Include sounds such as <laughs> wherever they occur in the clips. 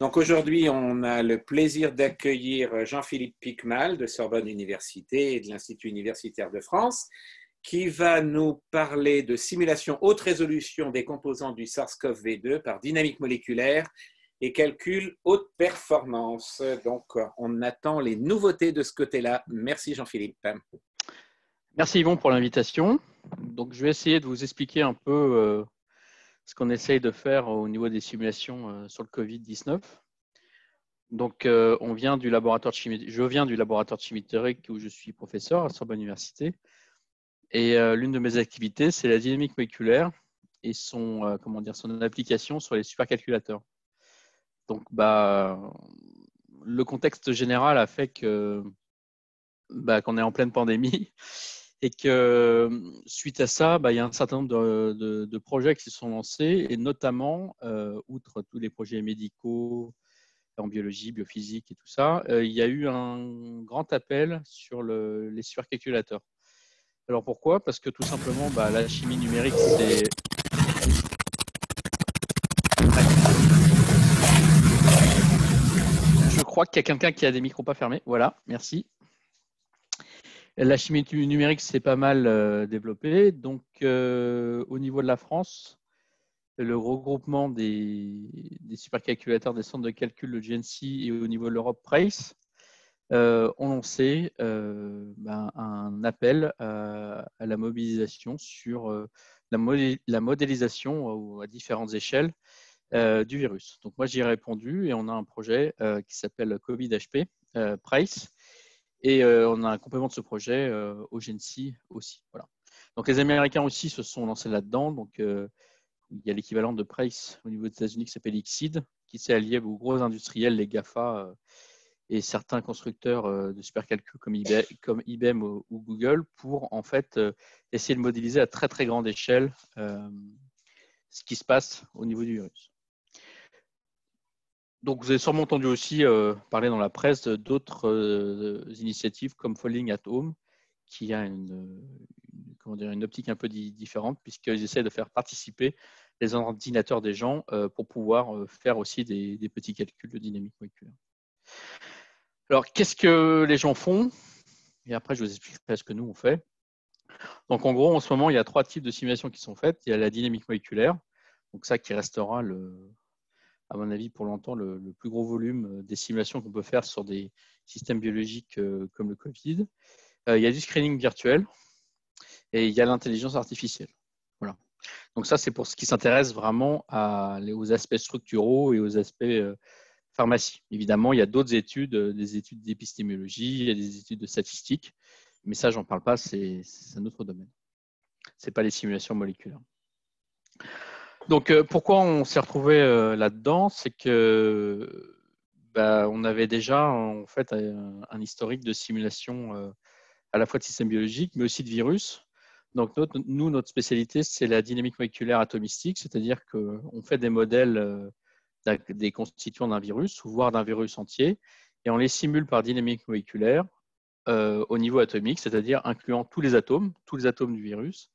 Donc aujourd'hui, on a le plaisir d'accueillir Jean-Philippe Picmal de Sorbonne Université et de l'Institut universitaire de France, qui va nous parler de simulation haute résolution des composants du SARS-CoV-2 par dynamique moléculaire et calcul haute performance. Donc, on attend les nouveautés de ce côté-là. Merci Jean-Philippe. Merci Yvon pour l'invitation. Donc, je vais essayer de vous expliquer un peu euh, ce qu'on essaye de faire au niveau des simulations euh, sur le Covid-19. Donc, euh, on vient du laboratoire de chimie, je viens du laboratoire de chimie théorique où je suis professeur à Sorbonne Université. Et l'une de mes activités, c'est la dynamique moléculaire et son, comment dire, son application sur les supercalculateurs. Donc, bah, le contexte général a fait bah, qu'on est en pleine pandémie et que suite à ça, bah, il y a un certain nombre de, projets qui se sont lancés, et notamment, euh, outre tous les projets médicaux en biologie, biophysique et tout ça, euh, il y a eu un grand appel sur les supercalculateurs. Alors pourquoi? Parce que tout simplement, bah, la chimie numérique, c'est... Je crois qu'il y a quelqu'un qui a des micros pas fermés. Voilà, merci. La chimie numérique s'est pas mal euh, développée. Donc, euh, au niveau de la France, le regroupement des, supercalculateurs des centres de calcul, le GNC, et au niveau de l'Europe, PRACE, euh, ont lancé ben, un appel à, la mobilisation sur la, modélisation à différentes échelles du virus. Donc, moi, j'y ai répondu et on a un projet qui s'appelle COVID-HP, PRACE, et euh, on a un complément de ce projet euh, au GNC aussi. Voilà. Donc les Américains aussi se sont lancés là-dedans. Donc euh, il y a l'équivalent de Price au niveau des États-Unis qui s'appelle Xseed, qui s'est allié aux gros industriels, les GAFA et certains constructeurs de supercalculs comme, comme IBM ou, Google pour en fait essayer de modéliser à très très grande échelle ce qui se passe au niveau du virus. Donc, vous avez sûrement entendu aussi euh, parler dans la presse d'autres euh, initiatives comme Falling at Home, qui a une, une optique un peu différente, puisqu'ils essaient de faire participer les ordinateurs des gens euh, pour pouvoir faire aussi des, petits calculs de dynamique moléculaire. Alors, qu'est-ce que les gens font? Et après, je vous expliquerai ce que nous, on fait. Donc, en gros, en ce moment, il y a trois types de simulations qui sont faites. Il y a la dynamique moléculaire, donc ça qui restera le, à mon avis, pour longtemps, le, plus gros volume euh, des simulations qu'on peut faire sur des systèmes biologiques euh, comme le Covid. Euh, il y a du screening virtuel et il y a l'intelligence artificielle. Voilà. Donc ça, c'est pour ce qui s'intéresse vraiment aux aspects structuraux et aux aspects pharmacie. Évidemment, il y a d'autres études, des études d'épistémologie, il des études de statistiques, mais ça, j'en parle pas, c'est un autre domaine. Ce n'est pas les simulations moléculaires. Donc, euh, pourquoi on s'est retrouvé euh, là-dedans? C'est que bah, on avait déjà en fait un, historique de simulation euh, à la fois de systèmes biologiques, mais aussi de virus. Donc, nous, notre spécialité, c'est la dynamique moléculaire atomistique, c'est-à-dire qu'on fait des modèles des constituants d'un virus, voire d'un virus entier, et on les simule par dynamique moléculaire au niveau atomique, c'est-à-dire incluant tous les atomes, tous les atomes du virus,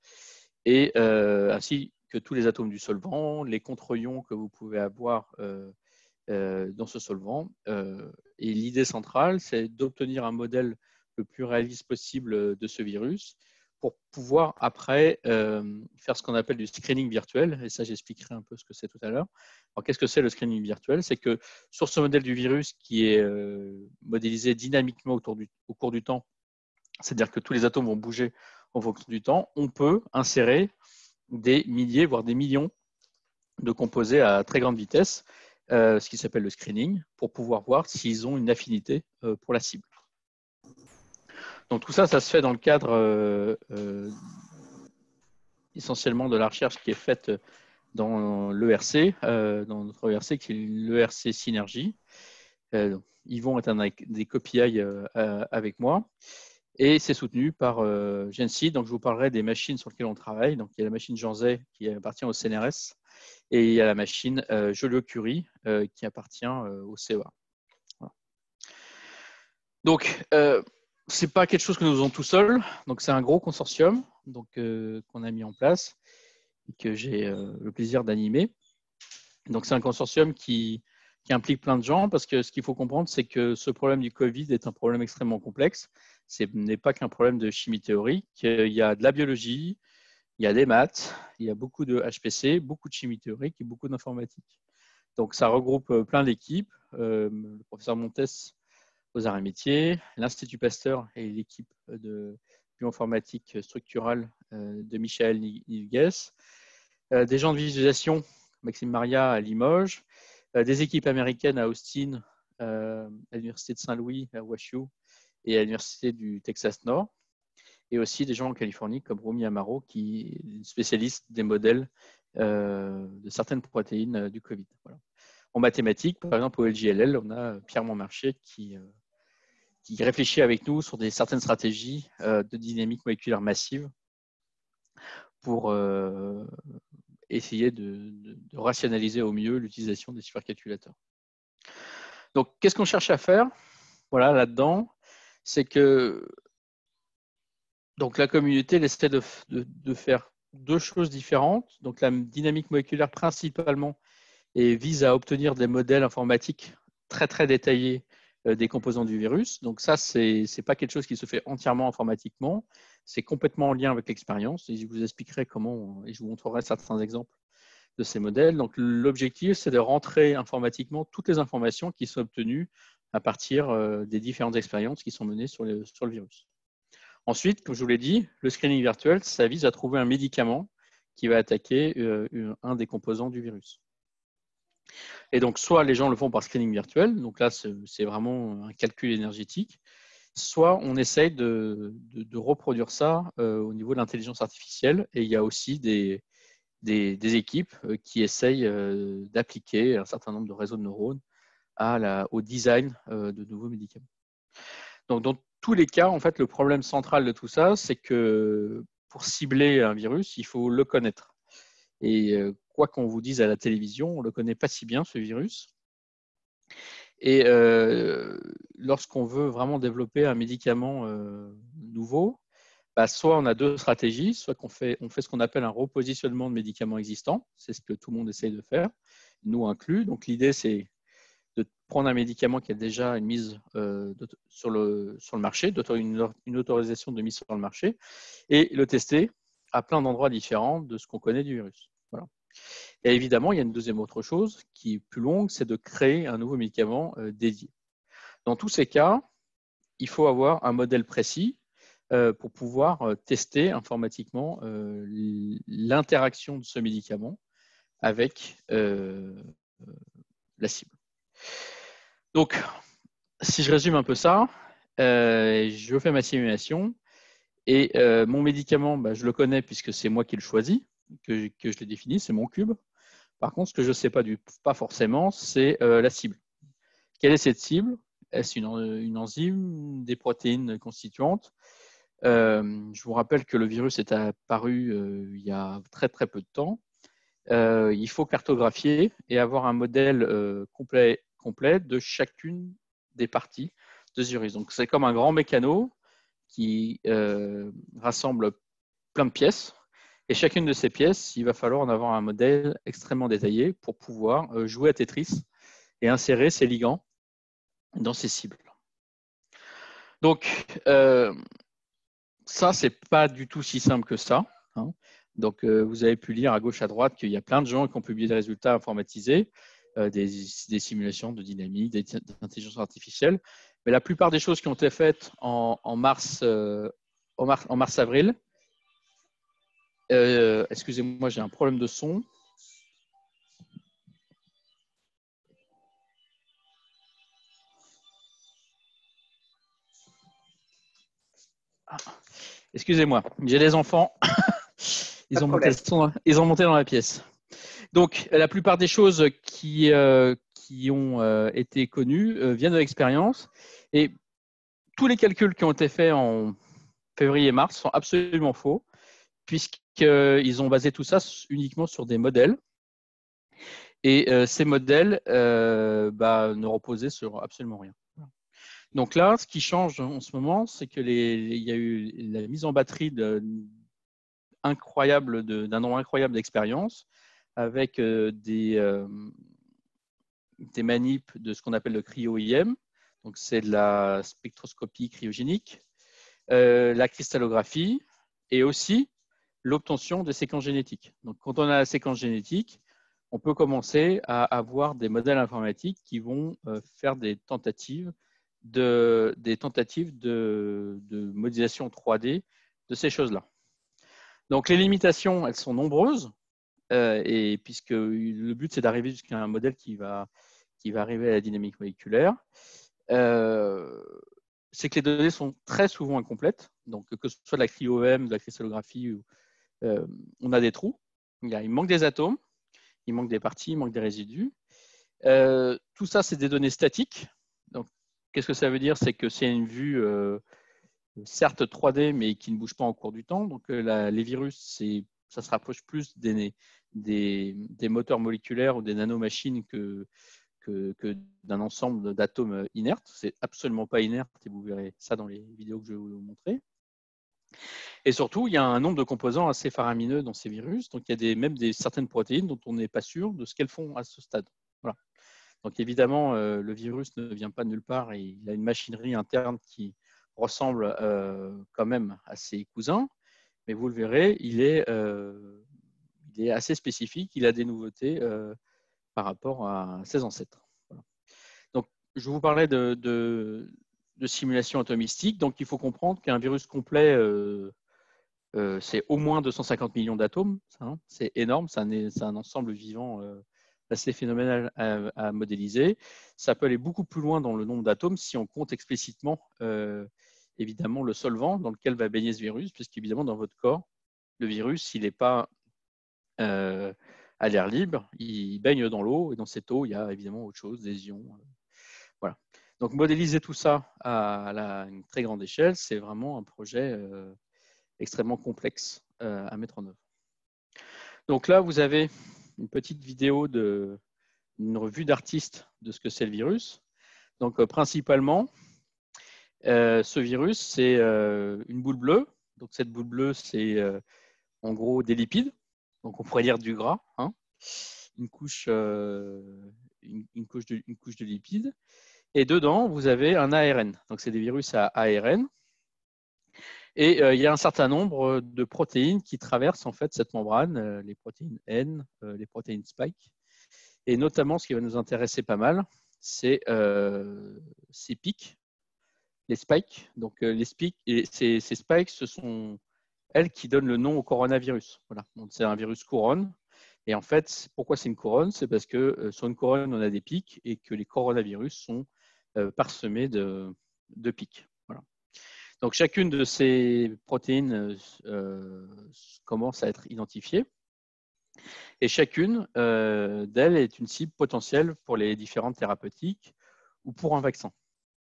et ainsi que tous les atomes du solvant, les contre-ions que vous pouvez avoir euh, euh, dans ce solvant. Euh, et l'idée centrale, c'est d'obtenir un modèle le plus réaliste possible de ce virus pour pouvoir après faire ce qu'on appelle du screening virtuel. Et ça, j'expliquerai un peu ce que c'est tout à l'heure. Alors, qu'est-ce que c'est le screening virtuel? C'est que sur ce modèle du virus qui est modélisé dynamiquement au cours du temps, c'est-à-dire que tous les atomes vont bouger en fonction du temps, on peut insérer des milliers, voire des millions de composés à très grande vitesse, euh, ce qui s'appelle le screening, pour pouvoir voir s'ils ont une affinité euh, pour la cible. Donc tout ça, ça se fait dans le cadre euh, essentiellement de la recherche qui est faite dans l'ERC, dans notre ERC qui est l'ERC Synergie. vont être un des copiailles avec moi. Et c'est soutenu par euh, Gensi. Donc, je vous parlerai des machines sur lesquelles on travaille. Donc, il y a la machine Janzé qui appartient au CNRS et il y a la machine euh, Joliot-Curie euh, qui appartient euh, au CEA. Donc, ce n'est pas quelque chose que nous faisons tout seuls. Donc, c'est un gros consortium qu'on a mis en place et que j'ai le plaisir d'animer. Donc, c'est un consortium qui implique plein de gens, parce que ce qu'il faut comprendre, c'est que ce problème du Covid est un problème extrêmement complexe. Ce n'est pas qu'un problème de chimie théorique. Il y a de la biologie, il y a des maths, il y a beaucoup de HPC, beaucoup de chimie théorique et beaucoup d'informatique. Donc, ça regroupe euh, plein d'équipes. Euh, le professeur Montes aux arts et métiers, l'Institut Pasteur et l'équipe de bioinformatique structurale euh, de Michel Nilgues, des gens de visualisation, Maxime Maria à Limoges, des équipes américaines à Austin, à l'Université de Saint-Louis, à WashU et à l'Université du Texas Nord, et aussi des gens en Californie comme Rumi Amaro, qui est spécialiste des modèles de certaines protéines du Covid. En mathématiques, par exemple au LJLL, on a Pierre Montmarché qui, euh, qui réfléchit avec nous sur des, certaines stratégies euh, de dynamique moléculaire massive pour euh, essayer de, rationaliser au mieux l'utilisation des supercalculateurs. Donc, qu'est-ce qu'on cherche à faire? Voilà, là-dedans, c'est que donc, la communauté essaie de, faire deux choses différentes. Donc, la dynamique moléculaire principalement vise à obtenir des modèles informatiques très très détaillés euh, des composants du virus. Donc ça, ce n'est pas quelque chose qui se fait entièrement informatiquement, c'est complètement en lien avec l'expérience et je vous expliquerai comment et je vous montrerai certains exemples de ces modèles. Donc l'objectif, c'est de rentrer informatiquement toutes les informations qui sont obtenues à partir euh, des différentes expériences qui sont menées sur le, virus. Ensuite, comme je vous l'ai dit, le screening virtuel, ça vise à trouver un médicament qui va attaquer euh, un des composants du virus. Et donc, soit les gens le font par screening virtuel, donc là, c'est vraiment un calcul énergétique, soit on essaye de, reproduire ça euh, au niveau de l'intelligence artificielle. Et il y a aussi des, équipes qui essayent d'appliquer un certain nombre de réseaux de neurones au design de nouveaux médicaments. Donc, dans tous les cas, en fait, le problème central de tout ça, c'est que pour cibler un virus, il faut le connaître. Et quoi qu'on vous dise à la télévision, on ne le connaît pas si bien, ce virus. Et euh, lorsqu'on veut vraiment développer un médicament euh, nouveau, bah, soit on a deux stratégies, soit fait, on fait ce qu'on appelle un repositionnement de médicaments existants, c'est ce que tout le monde essaye de faire, nous inclus. Donc l'idée, c'est prendre un médicament qui a déjà une mise euh, sur, le, marché, une, autorisation de mise sur le marché, et le tester à plein d'endroits différents de ce qu'on connaît du virus. Et évidemment, il y a une deuxième autre chose qui est plus longue, c'est de créer un nouveau médicament euh, dédié. Dans tous ces cas, il faut avoir un modèle précis euh, pour pouvoir tester informatiquement l'interaction de ce médicament avec la cible. Donc, si je résume un peu ça, je fais ma simulation et mon médicament, bah, je le connais puisque c'est moi qui le choisis que, je l'ai défini, c'est mon cube. Par contre, ce que je ne sais pas, du, pas forcément, c'est euh, la cible. Quelle est cette cible? Est-ce une, enzyme, des protéines constituantes? Euh, Je vous rappelle que le virus est apparu euh, il y a très très peu de temps. il faut cartographier et avoir un modèle complet, complet de chacune des parties de virus. Donc c'est comme un grand mécano qui rassemble plein de pièces et chacune de ces pièces, il va falloir en avoir un modèle extrêmement détaillé pour pouvoir euh, jouer à Tetris et insérer ces ligands dans ces cibles. Donc, euh, ça, c'est pas du tout si simple que ça. Hein. Donc, euh, vous avez pu lire à gauche, à droite qu'il y a plein de gens qui ont publié des résultats informatisés, des, simulations de dynamique, d'intelligence artificielle. Mais la plupart des choses qui ont été faites en, mars, en mars-avril, euh, excusez-moi, j'ai un problème de son. Ah, excusez-moi, j'ai des enfants. <laughs> Ils ont, monté, ils ont, monté, dans la pièce. Donc, la plupart des choses qui, euh, qui ont euh, été connues viennent de l'expérience. Et tous les calculs qui ont été faits en février et mars sont absolument faux, puisque qu'ils ont basé tout ça uniquement sur des modèles. Et euh, ces modèles euh, bah, ne reposaient sur absolument rien. Donc là, ce qui change en ce moment, c'est qu'il y a eu la mise en batterie d'un nombre incroyable d'expériences avec euh, des, des manips de ce qu'on appelle le cryo-IM, donc c'est de la spectroscopie cryogénique, euh, la cristallographie et aussi l'obtention des séquences génétiques. Donc quand on a la séquence génétique, on peut commencer à avoir des modèles informatiques qui vont euh, faire des tentatives de, de, de modélisation 3D de ces choses-là. Donc les limitations, elles sont nombreuses, euh, et puisque le but c'est d'arriver jusqu'à un modèle qui va, qui va arriver à la dynamique moléculaire, euh, c'est que les données sont très souvent incomplètes. Donc que ce soit de la cryo-EM, de la cristallographie, euh, on a des trous. Il, manque des atomes, il manque des parties, il manque des résidus. tout ça, c'est des données statiques. Donc, qu'est-ce que ça veut dire? C'est que c'est une vue certes 3D, mais qui ne bouge pas en cours du temps. Donc, les virus, ça se rapproche plus des, des, moteurs moléculaires ou des nanomachines que, d'un ensemble d'atomes inertes. C'est absolument pas inerte et vous verrez ça dans les vidéos que je vais vous montrer. Et surtout, il y a un nombre de composants assez faramineux dans ces virus. Donc, il y a même des, certaines protéines dont on n'est pas sûr de ce qu'elles font à ce stade. Donc, évidemment, euh, le virus ne vient pas de nulle part et il a une machinerie interne qui ressemble euh, quand même à ses cousins. Mais vous le verrez, il est, euh, est assez spécifique, il a des nouveautés euh, par rapport à ses ancêtres. Donc, je vous parlais de, simulation atomistique. Donc, il faut comprendre qu'un virus complet, euh, euh, c'est au moins 250 millions d'atomes. Hein. c'est énorme, c'est un, ensemble vivant assez phénoménal à, modéliser. Ça peut aller beaucoup plus loin dans le nombre d'atomes si on compte explicitement, évidemment, le solvant dans lequel va baigner ce virus, puisqu'évidemment, dans votre corps, le virus, il n'est pas euh, à l'air libre, il baigne dans l'eau et dans cette eau, il y a évidemment autre chose, des ions. Euh, voilà. Donc modéliser tout ça à, une très grande échelle, c'est vraiment un projet euh, extrêmement complexe à mettre en œuvre. Donc là, vous avez une petite vidéo de une revue d'artistes de ce que c'est le virus. Donc principalement, ce virus, c'est une boule bleue. Donc cette boule bleue, c'est en gros des lipides donc on pourrait dire du gras, hein. une, couche, euh, une, couche de, lipides. Et dedans, vous avez un ARN. Donc c'est des virus à ARN. Et euh, il y a un certain nombre de protéines qui traversent en fait cette membrane, euh, les protéines N, les protéines spike. Et notamment, ce qui va nous intéresser pas mal, c'est ces pics, les spikes. Donc les, ces, ces spikes, ce sont elle qui donne le nom au coronavirus. Voilà. c'est un virus couronne. Et en fait, pourquoi c'est une couronne? C'est parce que euh, sur une couronne, on a des pics et que les coronavirus sont euh, parsemés de, pics. Donc, chacune de ces protéines euh, commence à être identifiée. Et chacune d'elles est une cible potentielle pour les différentes thérapeutiques ou pour un vaccin.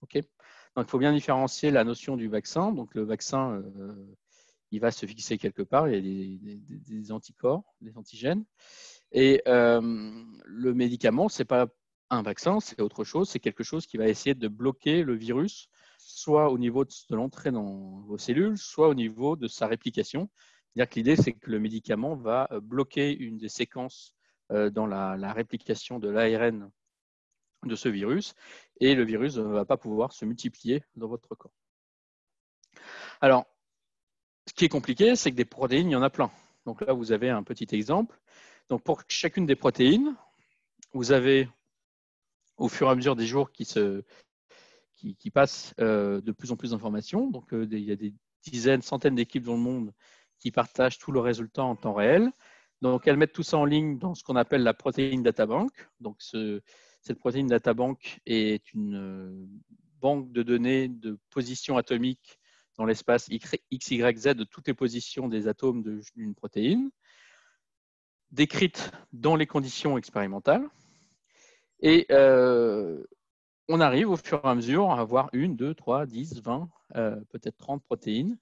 Donc, il faut bien différencier la notion du vaccin. Donc, le vaccin, il va se fixer quelque part, il y a des, anticorps, des antigènes. Et euh, le médicament, ce n'est pas un vaccin, c'est autre chose, c'est quelque chose qui va essayer de bloquer le virus, soit au niveau de, l'entrée dans vos cellules, soit au niveau de sa réplication. C'est-à-dire que l'idée, c'est que le médicament va euh, bloquer une des séquences euh, dans la, la réplication de l'ARN de ce virus, et le virus ne va pas pouvoir se multiplier dans votre corps. Alors, ce qui est compliqué, c'est que des protéines, il y en a plein. Donc là, vous avez un petit exemple. Donc pour chacune des protéines, vous avez au fur et à mesure des jours qui, se, qui, passent euh, de plus en plus d'informations. Donc euh, il y a des dizaines, centaines d'équipes dans le monde qui partagent tous leurs résultats en temps réel. Donc elles mettent tout ça en ligne dans ce qu'on appelle la protéine databank. Donc cette protéine databank est une euh, banque de données de position atomique dans l'espace X, Y, Z de toutes les positions des atomes d'une protéine, décrites dans les conditions expérimentales. Et euh, on arrive au fur et à mesure à avoir une, deux, trois, dix, vingt, euh, peut-être 30 protéines.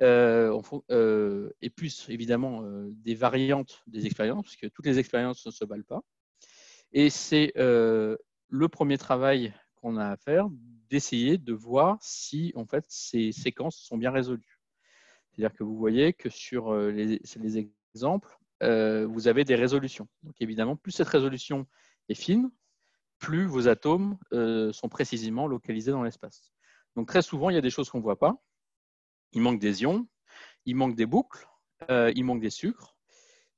Euh, et plus évidemment des variantes des expériences, puisque toutes les expériences ne se valent pas. Et c'est le premier travail qu'on a à faire d'essayer de voir si en fait ces séquences sont bien résolues. C'est-à-dire que vous voyez que sur euh, les, les exemples, euh, vous avez des résolutions. Donc évidemment, plus cette résolution est fine, plus vos atomes sont précisément localisés dans l'espace. Donc très souvent, il y a des choses qu'on ne voit pas. Il manque des ions, il manque des boucles, il manque des sucres.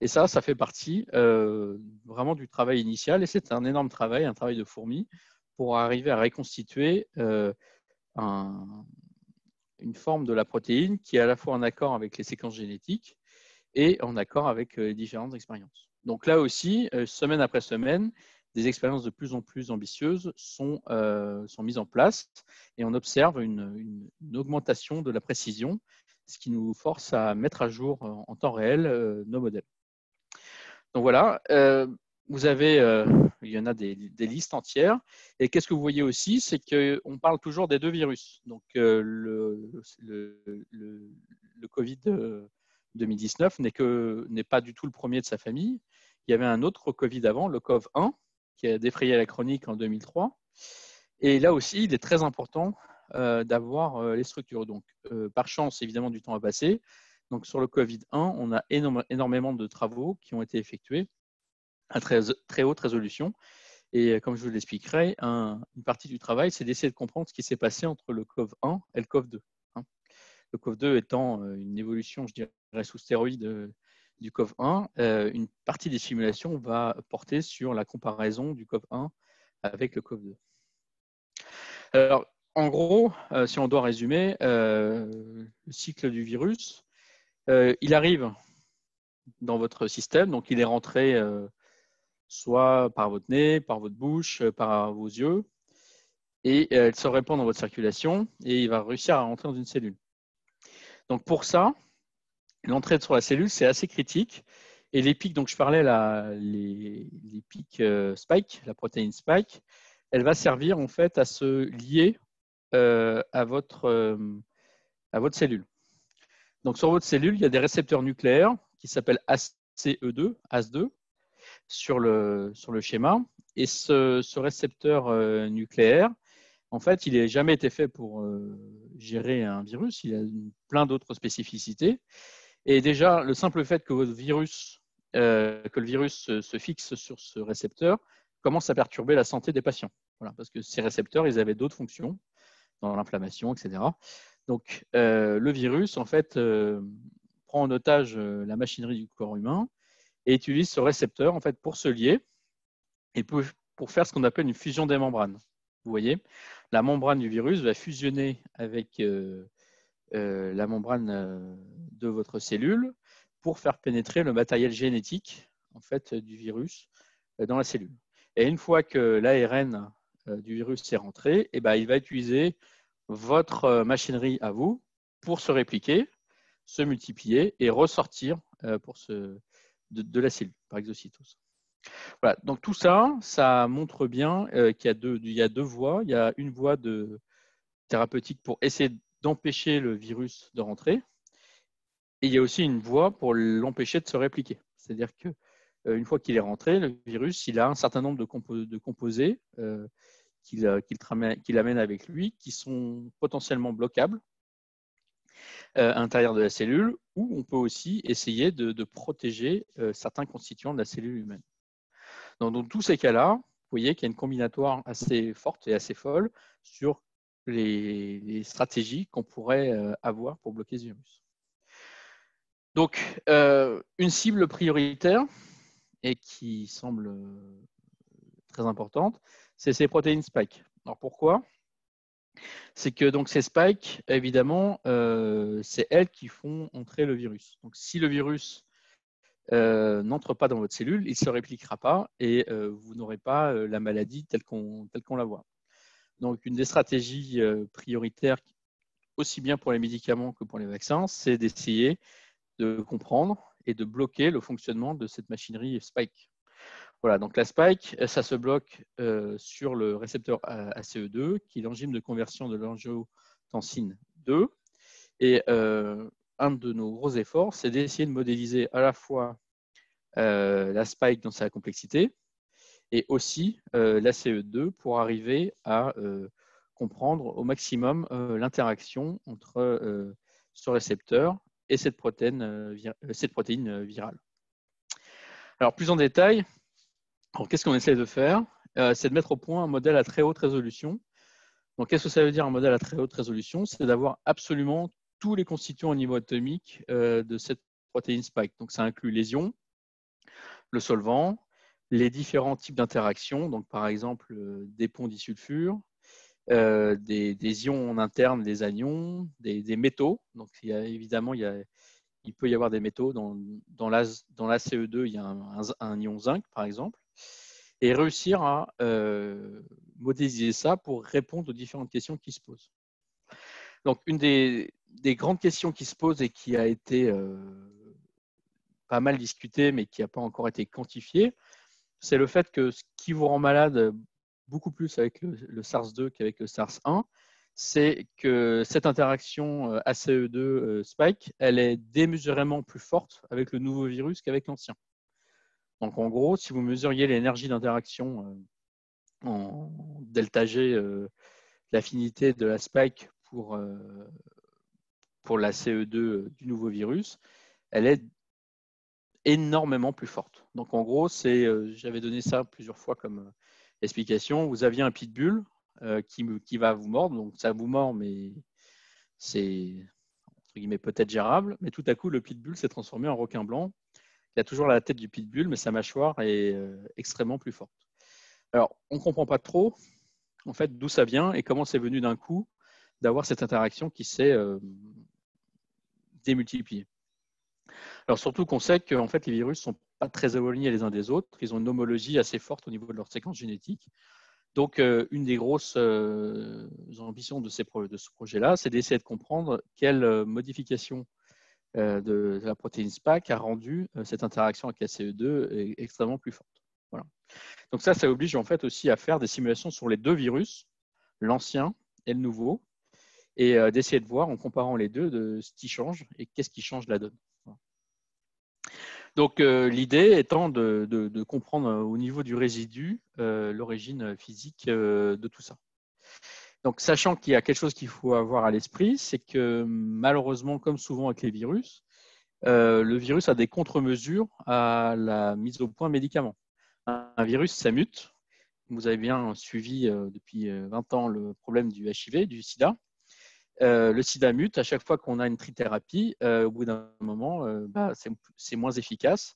Et ça, ça fait partie vraiment du travail initial. Et c'est un énorme travail, un travail de fourmi, pour arriver à reconstituer une forme de la protéine qui est à la fois en accord avec les séquences génétiques et en accord avec les différentes expériences. Donc là aussi, semaine après semaine, des expériences de plus en plus ambitieuses sont, sont mises en place et on observe une, augmentation de la précision, ce qui nous force à mettre à jour en temps réel nos modèles. Donc voilà, vous avez, il y en a des, listes entières. Et qu'est-ce que vous voyez aussi, c'est qu'on parle toujours des deux virus. Donc le, le, Covid 2019 n'est pas du tout le premier de sa famille. Il y avait un autre Covid avant, le COV1, qui a défrayé la chronique en 2003. Et là aussi, il est très important d'avoir les structures. Donc, par chance, évidemment, du temps a passé. Donc, sur le Covid-1, on a énormément de travaux qui ont été effectués à très, très haute résolution. Et comme je vous l'expliquerai, une partie du travail, c'est d'essayer de comprendre ce qui s'est passé entre le COV1 et le COV2. Hein. Le COV2 étant euh, une évolution, je dirais, sous stéroïde euh, du COV1, euh, une partie des simulations va porter sur la comparaison du COV1 avec le COV2. Alors, en gros, si on doit résumer, le cycle du virus, il arrive dans votre système, donc il est rentré soit par votre nez, par votre bouche, euh, par vos yeux, et elle euh, se répand dans votre circulation et il va réussir à rentrer dans une cellule. Donc pour ça, l'entrée sur la cellule, c'est assez critique. Et les pics dont je parlais, là, les, pics euh, spike, la protéine spike, elle va servir en fait à se lier à, votre, à votre cellule. Donc sur votre cellule, il y a des récepteurs nucléaires qui s'appellent ACE2, AS2, sur le, sur le schéma. Et ce, récepteur euh, nucléaire, en fait, il n'a jamais été fait pour euh, gérer un virus. Il a plein d'autres spécificités. Et déjà, le simple fait que votre virus, euh, que le virus se, fixe sur ce récepteur, commence à perturber la santé des patients. Voilà, parce que ces récepteurs, ils avaient d'autres fonctions dans l'inflammation, etc. Donc, le virus, en fait, prend en otage la machinerie du corps humain et utilise ce récepteur en fait pour se lier et pour, faire ce qu'on appelle une fusion des membranes. Vous voyez, la membrane du virus va fusionner avec euh, euh, la membrane euh, de votre cellule pour faire pénétrer le matériel génétique en fait du virus dans la cellule. Et une fois que l'ARN du virus est rentré, eh ben, il va utiliser votre machinerie à vous pour se répliquer, se multiplier et ressortir pour se, de, la cellule par exocytose. Voilà, donc tout ça, ça montre bien euh, qu'il y, a deux, voies. Il y a une voie de thérapeutique pour essayer d'empêcher le virus de rentrer. Et il y a aussi une voie pour l'empêcher de se répliquer. C'est-à-dire que euh, une fois qu'il est rentré, le virus, il a un certain nombre de, de composés euh, qu'il amène avec lui qui sont potentiellement bloquables euh, à l'intérieur de la cellule, ou on peut aussi essayer de, protéger euh, certains constituants de la cellule humaine. Dans tous ces cas-là, vous voyez qu'il y a une combinatoire assez forte et assez folle sur les, stratégies qu'on pourrait euh, avoir pour bloquer ce virus. Donc, une cible prioritaire et qui semble très importante, c'est ces protéines spike. Alors pourquoi? C'est que donc ces spikes, évidemment, euh, c'est elles qui font entrer le virus. Donc si le virus euh, n'entre pas dans votre cellule, il ne se répliquera pas et euh, vous n'aurez pas la maladie telle qu'on la voit. Donc une des stratégies prioritaires, aussi bien pour les médicaments que pour les vaccins, c'est d'essayer de comprendre et de bloquer le fonctionnement de cette machinerie spike. Voilà, donc la spike, ça se bloque euh, sur le récepteur ACE2, qui est l'enzyme de conversion de l'angiotensine 2. Et euh, un de nos gros efforts, c'est d'essayer de modéliser à la fois euh, la spike dans sa complexité et aussi l'ACE2 pour arriver à comprendre au maximum l'interaction entre ce récepteur et cette protéine, cette protéine virale. Alors, plus en détail, alors, qu'est-ce qu'on essaie de faire c'est de mettre au point un modèle à très haute résolution. Donc, qu'est-ce que ça veut dire un modèle à très haute résolution? C'est d'avoir absolument tous les constituants au niveau atomique de cette protéine spike. Donc, ça inclut les ions, le solvant, les différents types d'interactions, donc par exemple des ponts disulfure, euh, des, ions en interne, des anions, des, métaux. Donc, évidemment, il, peut y avoir des métaux. Dans la CE2, il y a un, ion zinc, par exemple. Et réussir à euh, modéliser ça pour répondre aux différentes questions qui se posent. Donc, une des, grandes questions qui se posent et qui a été euh, pas mal discutée, mais qui n'a pas encore été quantifiée, c'est le fait que ce qui vous rend malade beaucoup plus avec le, SARS-2 qu'avec le SARS-1, c'est que cette interaction euh, ACE2-spike, euh, elle est démesurément plus forte avec le nouveau virus qu'avec l'ancien. Donc en gros, si vous mesuriez l'énergie d'interaction euh, en delta G, l'affinité de la spike pour, pour la CE2 du nouveau virus, elle est énormément plus forte. Donc en gros, c'est, j'avais donné ça plusieurs fois comme Explication, vous aviez un pitbull euh, qui, qui, va vous mordre, donc ça vous mord, mais c'est peut-être gérable. Mais tout à coup, le pitbull s'est transformé en requin blanc. Il a toujours la tête du pitbull, mais sa mâchoire est euh, extrêmement plus forte. Alors, on ne comprend pas trop en fait d'où ça vient et comment c'est venu d'un coup d'avoir cette interaction qui s'est euh, démultipliée. Alors surtout qu'on sait que en fait, les virus sont pas très éloignés les uns des autres. Ils ont une homologie assez forte au niveau de leur séquence génétique. Donc, euh, une des grosses ambitions de, de ce projet-là, c'est d'essayer de comprendre quelle euh, modification de, la protéine SPAC a rendu cette interaction avec la CE2 extrêmement plus forte. Donc ça, ça oblige en fait aussi à faire des simulations sur les deux virus, l'ancien et le nouveau, et d'essayer de voir en comparant les deux de ce qui change et qu'est-ce qui change la donne. Donc euh, l'idée étant de, comprendre euh, au niveau du résidu euh, l'origine physique de tout ça. Donc sachant qu'il y a quelque chose qu'il faut avoir à l'esprit, c'est que malheureusement, comme souvent avec les virus, le virus a des contre-mesures à la mise au point de médicaments. Un, virus, ça mute. Vous avez bien suivi depuis 20 ans le problème du HIV, du sida. Euh, le sida mute, à chaque fois qu'on a une trithérapie, euh, au bout d'un moment, euh, bah, c'est moins efficace.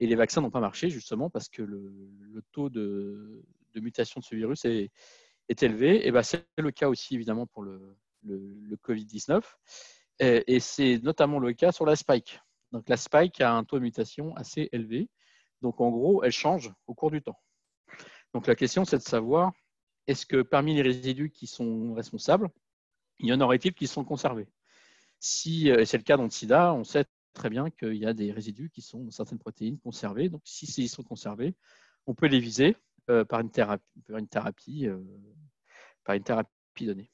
Et les vaccins n'ont pas marché justement parce que le, taux de, mutation de ce virus est, élevé. Et bah, c'est le cas aussi évidemment pour le, Covid-19. Et, c'est notamment le cas sur la spike. Donc la spike a un taux de mutation assez élevé. Donc en gros, elle change au cours du temps. Donc la question, c'est de savoir, est-ce que parmi les résidus qui sont responsables, y en aurait-il qui sont conservés? Si euh, c'est le cas dans le sida, on sait très bien qu'il y a des résidus qui sont dans certaines protéines conservées. Donc, si ils sont conservés, on peut les viser euh, par une thérapie, par une thérapie, euh, par une thérapie donnée.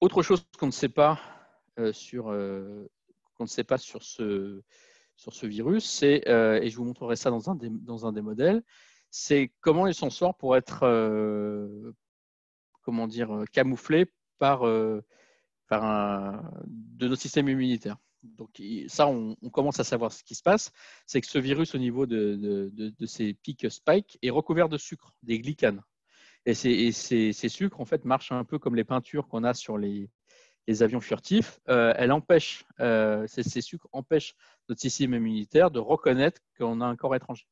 autre chose qu'on ne sait pas sur qu'on ne sait pas sur ce sur ce virus, c'est et je vous montrerai ça dans un des, dans un des modèles, c'est comment il s'en sort pour être comment dire camouflé par, euh, par de notre système immunitaire. Donc ça, on, commence à savoir ce qui se passe, c'est que ce virus au niveau de, de, ces pics spike est recouvert de sucre, des glycanes. Et, ces, sucres, en fait, marchent un peu comme les peintures qu'on a sur les, avions furtifs. Euh, euh, ces, sucres empêchent notre système immunitaire de reconnaître qu'on a un corps étranger.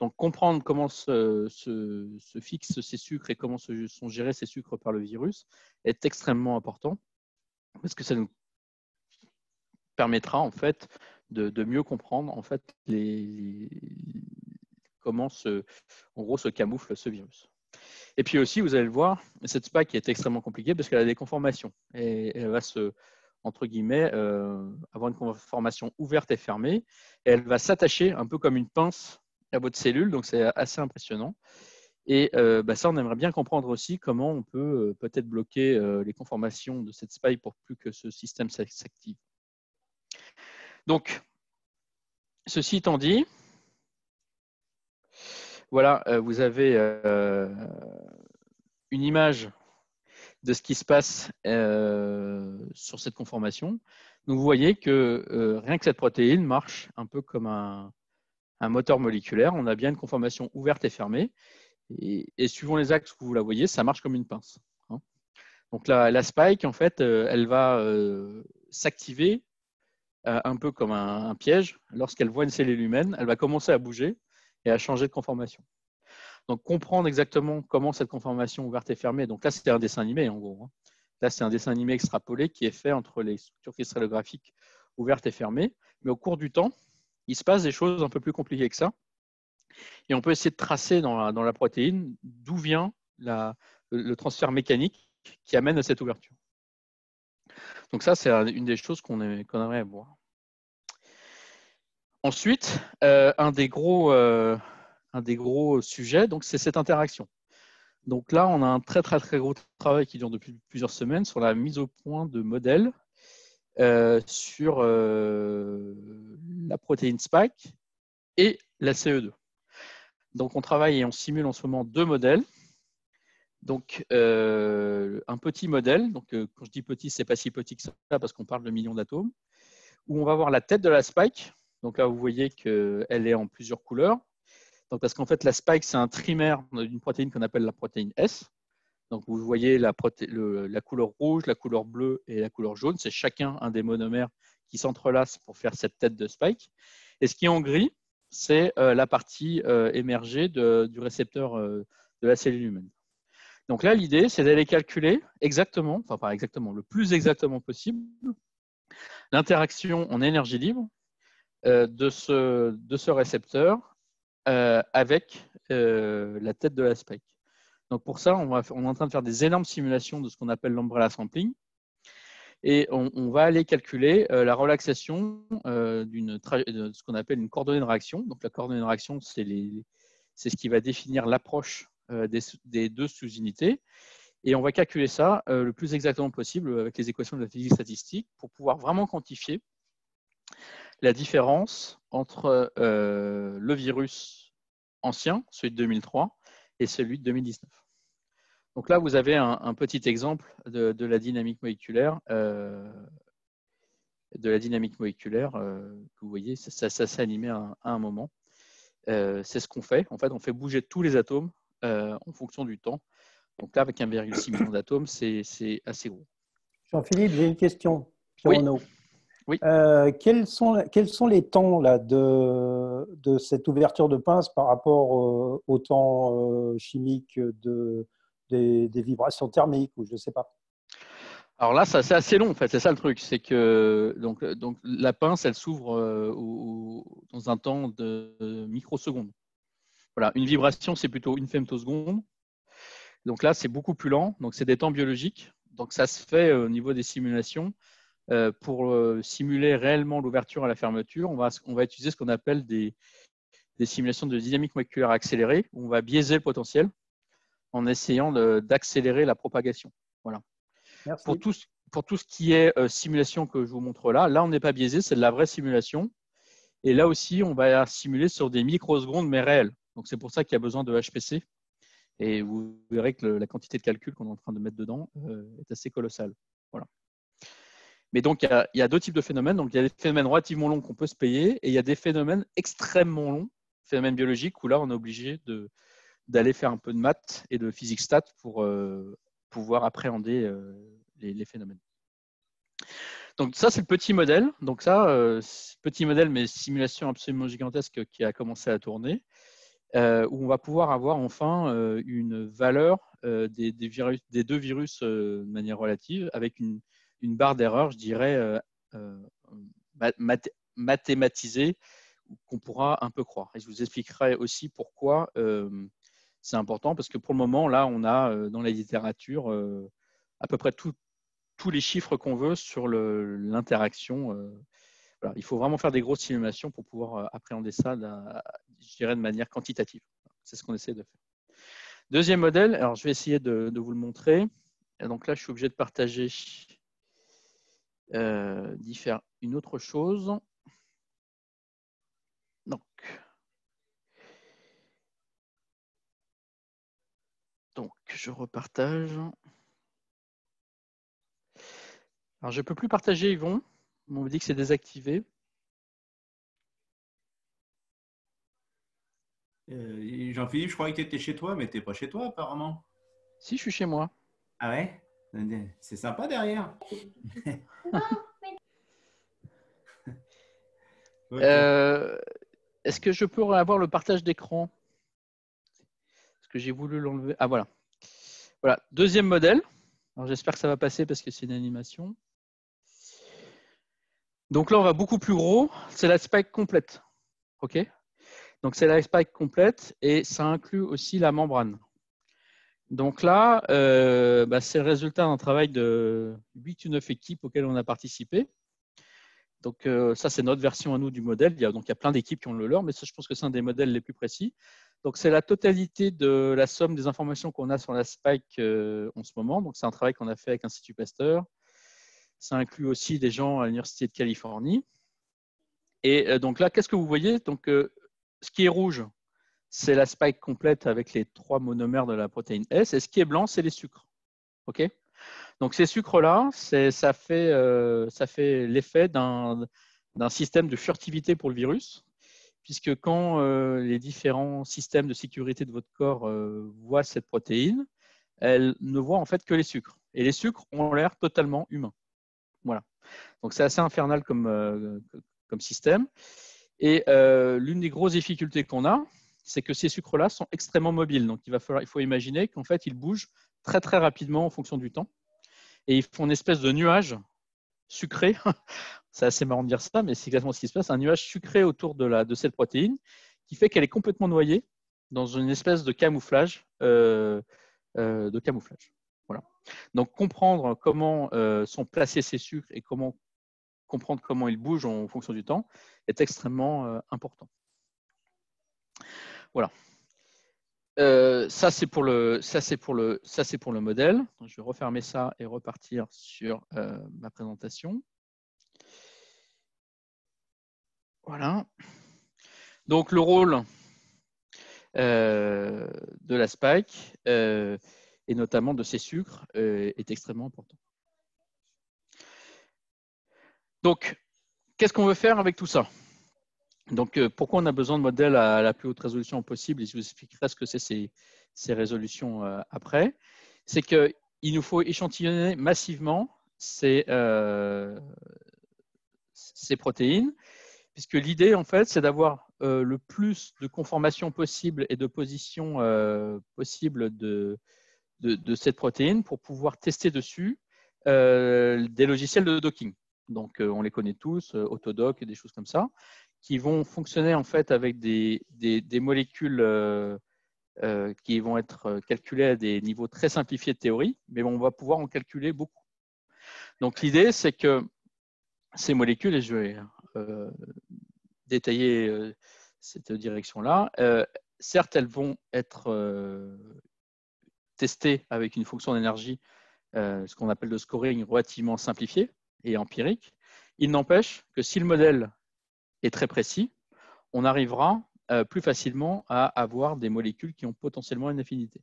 Donc, comprendre comment se, fixent ces sucres et comment sont gérés ces sucres par le virus est extrêmement important parce que ça nous permettra en fait de, mieux comprendre en fait comment se, en gros se camoufle ce virus. Et puis aussi, vous allez le voir, cette SPAC est extrêmement compliquée parce qu'elle a des conformations et elle va se entre guillemets, euh, avoir une conformation ouverte et fermée. Elle va s'attacher un peu comme une pince à votre cellule, donc c'est assez impressionnant. Et euh, bah, ça, on aimerait bien comprendre aussi comment on peut euh, peut-être bloquer les conformations de cette spike pour plus que ce système s'active. Donc, ceci étant dit, voilà, vous avez une image de ce qui se passe sur cette conformation. Donc, vous voyez que rien que cette protéine marche un peu comme un, moteur moléculaire, on a bien une conformation ouverte et fermée. Et, suivant les axes que vous la voyez, ça marche comme une pince. Hein. Donc la, spike, en fait, elle va s'activer un peu comme un, piège. Lorsqu'elle voit une cellule humaine, elle va commencer à bouger et à changer de conformation. Donc, comprendre exactement comment cette conformation ouverte et fermée. Donc là, c'était un dessin animé en gros. Hein. Là, c'est un dessin animé extrapolé qui est fait entre les structures cristallographiques ouvertes et fermées. Mais au cours du temps, il se passe des choses un peu plus compliquées que ça. Et on peut essayer de tracer dans la, protéine d'où vient le, transfert mécanique qui amène à cette ouverture. Donc ça, c'est une des choses qu'on aimerait voir. Ensuite, euh, un, des gros, euh, un des gros sujets, c'est cette interaction. Donc là, on a un très très très gros travail qui dure depuis plusieurs semaines sur la mise au point de modèles euh, sur la protéine spike et la CE2. Donc on travaille et on simule en ce moment deux modèles. Donc un petit modèle, donc quand je dis petit, c'est pas si petit que ça parce qu'on parle de millions d'atomes, où on va voir la tête de la spike. Donc là, vous voyez qu'elle est en plusieurs couleurs. Donc, parce qu'en fait, la spike, c'est un trimère d'une protéine qu'on appelle la protéine S. Donc, vous voyez la, couleur rouge, la couleur bleue et la couleur jaune. C'est chacun un des monomères qui s'entrelacent pour faire cette tête de spike. Et ce qui est en gris, c'est euh, la partie euh, émergée du récepteur euh, de la cellule humaine. Donc là, l'idée, c'est d'aller calculer exactement, enfin pas exactement, le plus exactement possible, l'interaction en énergie libre de, ce, de ce récepteur avec la tête de la spike. Donc pour ça, on, est en train de faire des énormes simulations de ce qu'on appelle l'umbrella sampling. Et on, va aller calculer euh, la relaxation euh, de ce qu'on appelle une coordonnée de réaction. Donc la coordonnée de réaction, c'est ce qui va définir l'approche euh, des, deux sous-unités. Et on va calculer ça le plus exactement possible avec les équations de la physique statistique pour pouvoir vraiment quantifier la différence entre le virus ancien, celui de 2003, et celui de 2019. Donc là, vous avez un, petit exemple de, la dynamique moléculaire. Euh, de la dynamique moléculaire euh, vous voyez, ça, s'est animé à, un moment. Euh, c'est ce qu'on fait. En fait, on fait bouger tous les atomes en fonction du temps. Donc là, avec 1,6 million d'atomes, c'est assez gros. Jean-Philippe, j'ai une question. Oui. oui. quels, sont, quels sont les temps là, de, de cette ouverture de pince par rapport au temps chimique de, des, vibrations thermiques ou je ne sais pas? Alors là, c'est assez long en fait, c'est ça le truc, c'est que donc, donc la pince, elle s'ouvre euh, dans un temps de microsecondes. Voilà, une vibration, c'est plutôt une femtoseconde. Donc là, c'est beaucoup plus lent, donc c'est des temps biologiques. Donc ça se fait euh, au niveau des simulations. Euh, pour simuler réellement l'ouverture à la fermeture, on va, on va utiliser ce qu'on appelle des, des simulations de dynamique moléculaire accélérée, où on va biaiser le potentiel en essayant d'accélérer la propagation. Voilà. Pour, tout, pour tout ce qui est euh, simulation que je vous montre là, là, on n'est pas biaisé, c'est de la vraie simulation. Et là aussi, on va simuler sur des microsecondes, mais réelles. Donc, c'est pour ça qu'il y a besoin de HPC. Et vous verrez que la quantité de calcul qu'on est en train de mettre dedans euh, est assez colossale. Voilà. Mais donc, il y, a, deux types de phénomènes. Donc, il y a des phénomènes relativement longs qu'on peut se payer et il y a des phénomènes extrêmement longs, phénomènes biologiques, où là, on est obligé d'aller faire un peu de maths et de physique stat pour euh, pouvoir appréhender euh, les, phénomènes. Donc ça, c'est le petit modèle. Donc ça, petit modèle, mais simulation absolument gigantesque qui a commencé à tourner, où on va pouvoir avoir enfin une valeur des, virus, des, deux virus de manière relative, avec une, barre d'erreur, je dirais, mathématisée, qu'on pourra un peu croire. Et je vous expliquerai aussi pourquoi c'est important parce que pour le moment, là, on a euh, dans la littérature euh, à peu près tous les chiffres qu'on veut sur l'interaction. Euh, il faut vraiment faire des grosses simulations pour pouvoir appréhender ça, je dirais, de manière quantitative. C'est ce qu'on essaie de faire. Deuxième modèle, alors je vais essayer de, vous le montrer. donc là, je suis obligé de partager, d'y faire une autre chose. Donc, je repartage. Alors, je ne peux plus partager, Yvon. On me dit que c'est désactivé. Euh, Jean-Philippe, je croyais que tu étais chez toi, mais tu n'es pas chez toi apparemment. Si, je suis chez moi. Ah ouais? C'est sympa derrière. <laughs> Euh, est-ce que je peux avoir le partage d'écran? Est-ce que j'ai voulu l'enlever? Ah voilà. Voilà, deuxième modèle. J'espère que ça va passer parce que c'est une animation. Donc là, on va beaucoup plus gros. C'est la spike complète. OK Donc c'est la spike complète et ça inclut aussi la membrane. Donc là, euh, bah, c'est le résultat d'un travail de 8 ou 9 équipes auxquelles on a participé. Donc euh, ça, c'est notre version à nous du modèle. Il y a, donc, il y a plein d'équipes qui ont le leur, mais ça, je pense que c'est un des modèles les plus précis. Donc c'est la totalité de la somme des informations qu'on a sur la spike euh, en ce moment. Donc c'est un travail qu'on a fait avec l'Institut Pasteur. Ça inclut aussi des gens à l'Université de Californie. Et euh, donc là, qu'est-ce que vous voyez? Donc ce qui est rouge, c'est la spike complète avec les trois monomères de la protéine S. Et ce qui est blanc, c'est les sucres. Donc ces sucres-là, ça fait, euh, l'effet d'un système de furtivité pour le virus, puisque quand euh, les différents systèmes de sécurité de votre corps euh, voient cette protéine, elles ne voient en fait que les sucres. Et les sucres ont l'air totalement humains. Voilà. Donc c'est assez infernal comme, comme système. Et l'une des grosses difficultés qu'on a, c'est que ces sucres-là sont extrêmement mobiles. Donc il, va falloir, il faut imaginer qu'en fait, ils bougent très très rapidement en fonction du temps et ils font une espèce de nuage sucré. <laughs> c'est assez marrant de dire ça, mais c'est exactement ce qui se passe. Un nuage sucré autour de, la, de cette protéine qui fait qu'elle est complètement noyée dans une espèce de camouflage. Euh, euh, de camouflage. Donc comprendre comment euh, sont placés ces sucres et comment comprendre comment ils bougent en fonction du temps est extrêmement important. Voilà. Euh, ça, c'est pour, le, modèle. je vais refermer ça et repartir sur euh, ma présentation. Voilà. Donc, le rôle euh, de la spike, et notamment de ces sucres, est extrêmement important. Donc, qu'est-ce qu'on veut faire avec tout ça? Donc, euh, pourquoi on a besoin de modèles à la plus haute résolution possible? Et je vous expliquerai ce que c'est ces, résolutions euh, après. C'est qu'il nous faut échantillonner massivement ces, euh, ces protéines, puisque l'idée, en fait, c'est d'avoir le plus de conformations possible et de positions possibles de, de, cette protéine pour pouvoir tester dessus des logiciels de docking. Donc, on les connaît tous, Autodoc et des choses comme ça qui vont fonctionner en fait avec des, des, molécules euh, euh, qui vont être euh, calculées à des niveaux très simplifiés de théorie, mais on va pouvoir en calculer beaucoup. Donc l'idée, c'est que ces molécules, et je vais détailler cette direction-là, certes, elles vont être testées avec une fonction d'énergie, ce qu'on appelle le scoring relativement simplifié et empirique. Il n'empêche que si le modèle est très précis, on arrivera euh, plus facilement à avoir des molécules qui ont potentiellement une affinité.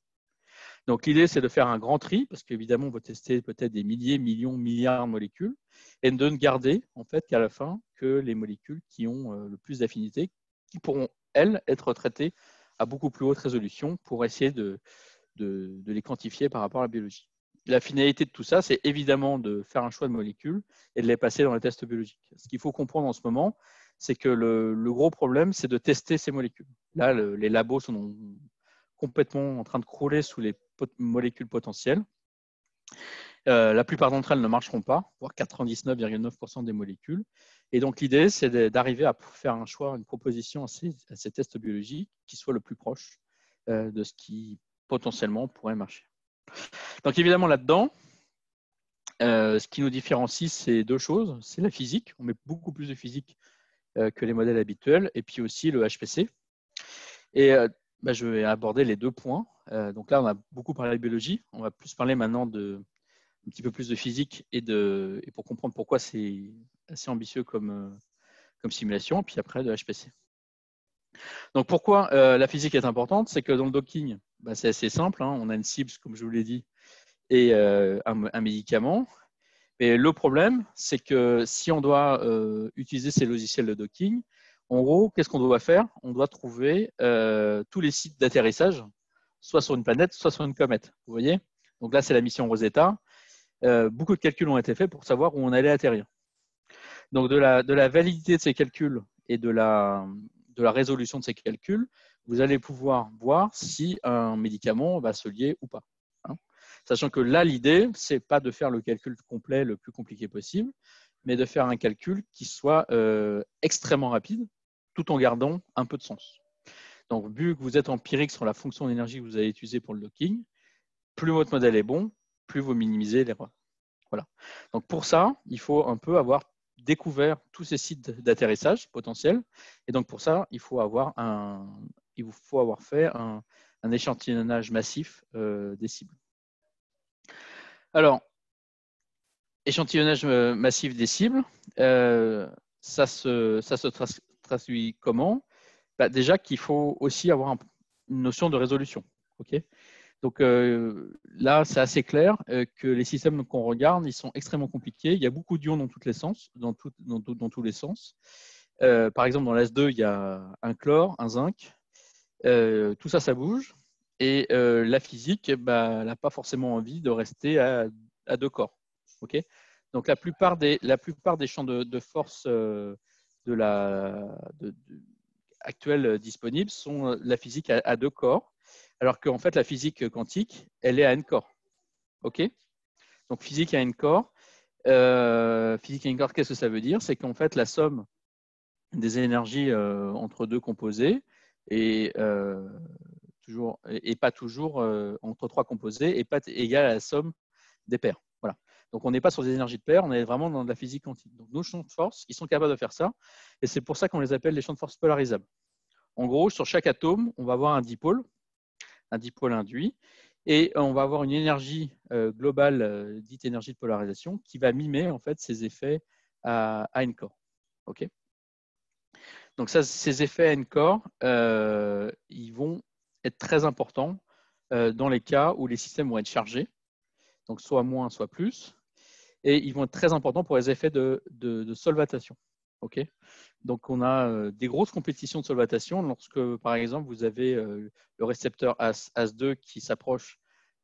Donc l'idée, c'est de faire un grand tri, parce qu'évidemment, on va tester peut-être des milliers, millions, milliards de molécules, et de ne garder en fait qu'à la fin que les molécules qui ont euh, le plus d'affinité, qui pourront, elles, être traitées à beaucoup plus haute résolution pour essayer de, de, les quantifier par rapport à la biologie. La finalité de tout ça, c'est évidemment de faire un choix de molécules et de les passer dans les tests biologiques. Ce qu'il faut comprendre en ce moment, c'est que le, gros problème, c'est de tester ces molécules. Là, les labos sont complètement en train de crouler sous les molécules potentielles. Euh, la plupart d'entre elles ne marcheront pas, voire 99,9% des molécules. Et donc l'idée, c'est d'arriver à faire un choix, une proposition à ces, tests biologiques qui soit le plus proche euh, de ce qui potentiellement pourrait marcher. Donc évidemment là-dedans, euh, ce qui nous différencie, c'est deux choses. C'est la physique. On met beaucoup plus de physique euh, que les modèles habituels, et puis aussi le HPC. Et euh, bah, je vais aborder les deux points. Donc là, on a beaucoup parlé de biologie. On va plus parler maintenant de un petit peu plus de physique et, de, et pour comprendre pourquoi c'est assez ambitieux comme, comme simulation, puis après de HPC. Donc pourquoi la physique est importante? C'est que dans le docking, bah, c'est assez simple. Hein. On a une cible, comme je vous l'ai dit, et un, médicament. Et le problème, c'est que si on doit euh, utiliser ces logiciels de docking, En gros, qu'est-ce qu'on doit faire? On doit trouver euh, tous les sites d'atterrissage, soit sur une planète, soit sur une comète. Vous voyez? Donc là, c'est la mission Rosetta. Euh, beaucoup de calculs ont été faits pour savoir où on allait atterrir. Donc de la, validité de ces calculs et de la résolution de ces calculs, vous allez pouvoir voir si un médicament va se lier ou pas. Hein. Sachant que là, l'idée, c'est pas de faire le calcul complet le plus compliqué possible, mais de faire un calcul qui soit euh, extrêmement rapide, tout en gardant un peu de sens. Donc, vu que vous êtes empirique sur la fonction d'énergie que vous allez utiliser pour le docking, plus votre modèle est bon, plus vous minimisez l'erreur. Voilà. Donc, pour ça, il faut un peu avoir découvert tous ces sites d'atterrissage potentiels. Et donc, pour ça, il faut avoir, un, il faut avoir fait un, échantillonnage massif euh, des cibles. Alors, échantillonnage euh, massif des cibles, euh, ça se, ça se traduit comment? Bah, Déjà qu'il faut aussi avoir une notion de résolution. donc là, c'est assez clair que les systèmes qu'on regarde, ils sont extrêmement compliqués. Il y a beaucoup d'ions dans tous les sens. Dans, dans, dans tous les sens. par exemple, dans l'S2, il y a un chlore, un zinc. Tout ça, ça bouge. Et la physique, bah, n'a pas forcément envie de rester à, deux corps. ok? Donc la plupart des, champs de, force euh, actuels disponibles sont la physique à, deux corps, alors qu'en fait la physique quantique, elle est à n corps. OK? Donc physique à n corps. Euh, physique à n corps, qu'est-ce que ça veut dire? C'est qu'en fait la somme des énergies euh, entre deux composés est, toujours, et pas toujours entre trois composés et pas égale à la somme des paires. Voilà. Donc, on n'est pas sur des énergies de paire, on est vraiment dans de la physique quantique. Donc, nos champs de force, ils sont capables de faire ça. Et c'est pour ça qu'on les appelle les champs de force polarisables. En gros, sur chaque atome, on va avoir un dipôle, un dipôle induit, et on va avoir une énergie euh, globale, euh, dite énergie de polarisation, qui va mimer en fait ces effets à, à. OK? Donc, ces effets N-core, euh, ils vont être très importants dans les cas où les systèmes vont être chargés, donc soit moins, soit plus et ils vont être très importants pour les effets de, solvatation. Donc, on a euh, des grosses compétitions de solvatation lorsque, par exemple, vous avez euh, le récepteur AS, 2 qui s'approche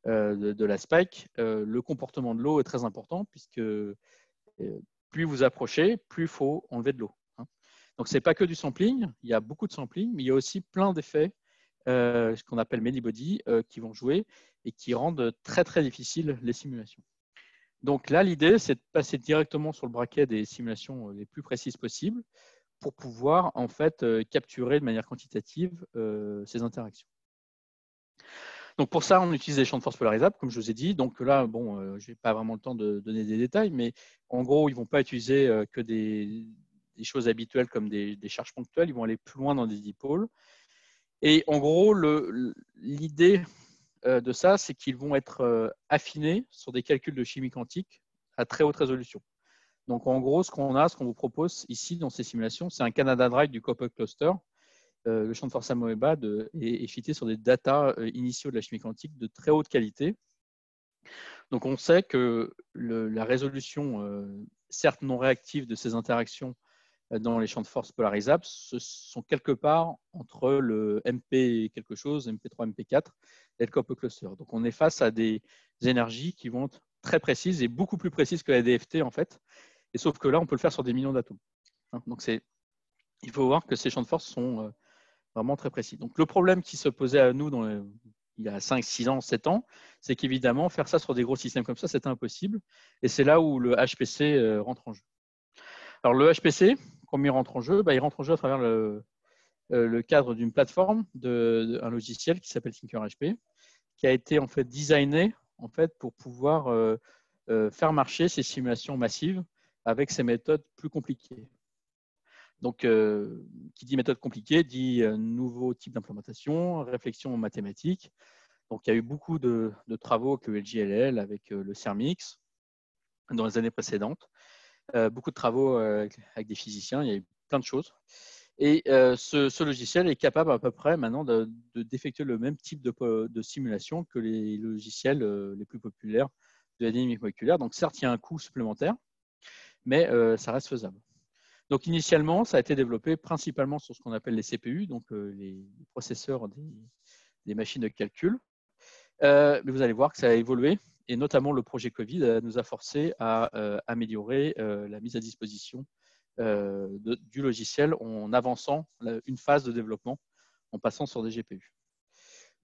euh, de, la spike. le comportement de l'eau est très important puisque plus vous approchez, plus il faut enlever de l'eau. Donc, ce n'est pas que du sampling, il y a beaucoup de sampling, mais il y a aussi plein d'effets, ce qu'on appelle many body, qui vont jouer et qui rendent très très difficiles les simulations. Donc là, l'idée, c'est de passer directement sur le braquet des simulations euh, les plus précises possibles pour pouvoir en fait euh, capturer de manière quantitative euh, ces interactions. Donc pour ça, on utilise des champs de force polarisables, comme je vous ai dit. Donc là, bon, je n'ai pas vraiment le temps de donner des détails, mais en gros, ils ne vont pas utiliser que des, choses habituelles comme des, charges ponctuelles, ils vont aller plus loin dans des dipôles. Et en gros, l'idée euh, de ça, c'est qu'ils vont être euh, affinés sur des calculs de chimie quantique à très haute résolution. Donc en gros, ce qu'on a, ce qu'on vous propose ici dans ces simulations, c'est un Canada Drive du Copper Cluster. Euh, le champ de force Amoeba est, fité sur des datas initiaux de la chimie quantique de très haute qualité. Donc on sait que la résolution, certes non réactive, de ces interactions dans les champs de force polarisables, ce sont quelque part entre le MP quelque chose, MP3, MP4 et le Copper Cluster. Donc on est face à des énergies qui vont être très précises et beaucoup plus précises que la DFT en fait. Et sauf que là, on peut le faire sur des millions d'atomes. Hein, donc c'est, il faut voir que ces champs de force sont euh, vraiment très précis. Donc le problème qui se posait à nous dans il y a 5, 6 ans, 7 ans, c'est qu'évidemment, faire ça sur des gros systèmes comme ça, c'était impossible. Et c'est là où le HPC euh, rentre en jeu. Alors le HPC, quand il rentre en jeu, bah, il rentre en jeu à travers le, euh, cadre d'une plateforme, de, un logiciel qui s'appelle ThinkerHP, qui a été en fait designé en fait pour pouvoir euh, euh, faire marcher ces simulations massives avec ces méthodes plus compliquées. Donc, qui dit méthode compliquée dit nouveau type d'implémentation, réflexion mathématique. Donc, il y a eu beaucoup de, travaux avec le LJLL, avec le CERMIX dans les années précédentes. Euh, beaucoup de travaux euh, avec, des physiciens, il y a eu plein de choses. Et euh, ce, logiciel est capable à peu près maintenant d'effectuer de, le même type de, simulation que les logiciels les plus populaires de la dynamique moléculaire. Donc certes, il y a un coût supplémentaire, mais ça reste faisable. Donc initialement, ça a été développé principalement sur ce qu'on appelle les CPU, donc les processeurs des, machines de calcul. mais vous allez voir que ça a évolué et notamment le projet Covid nous a forcé à améliorer la mise à disposition du logiciel en avançant une phase de développement en passant sur des GPU.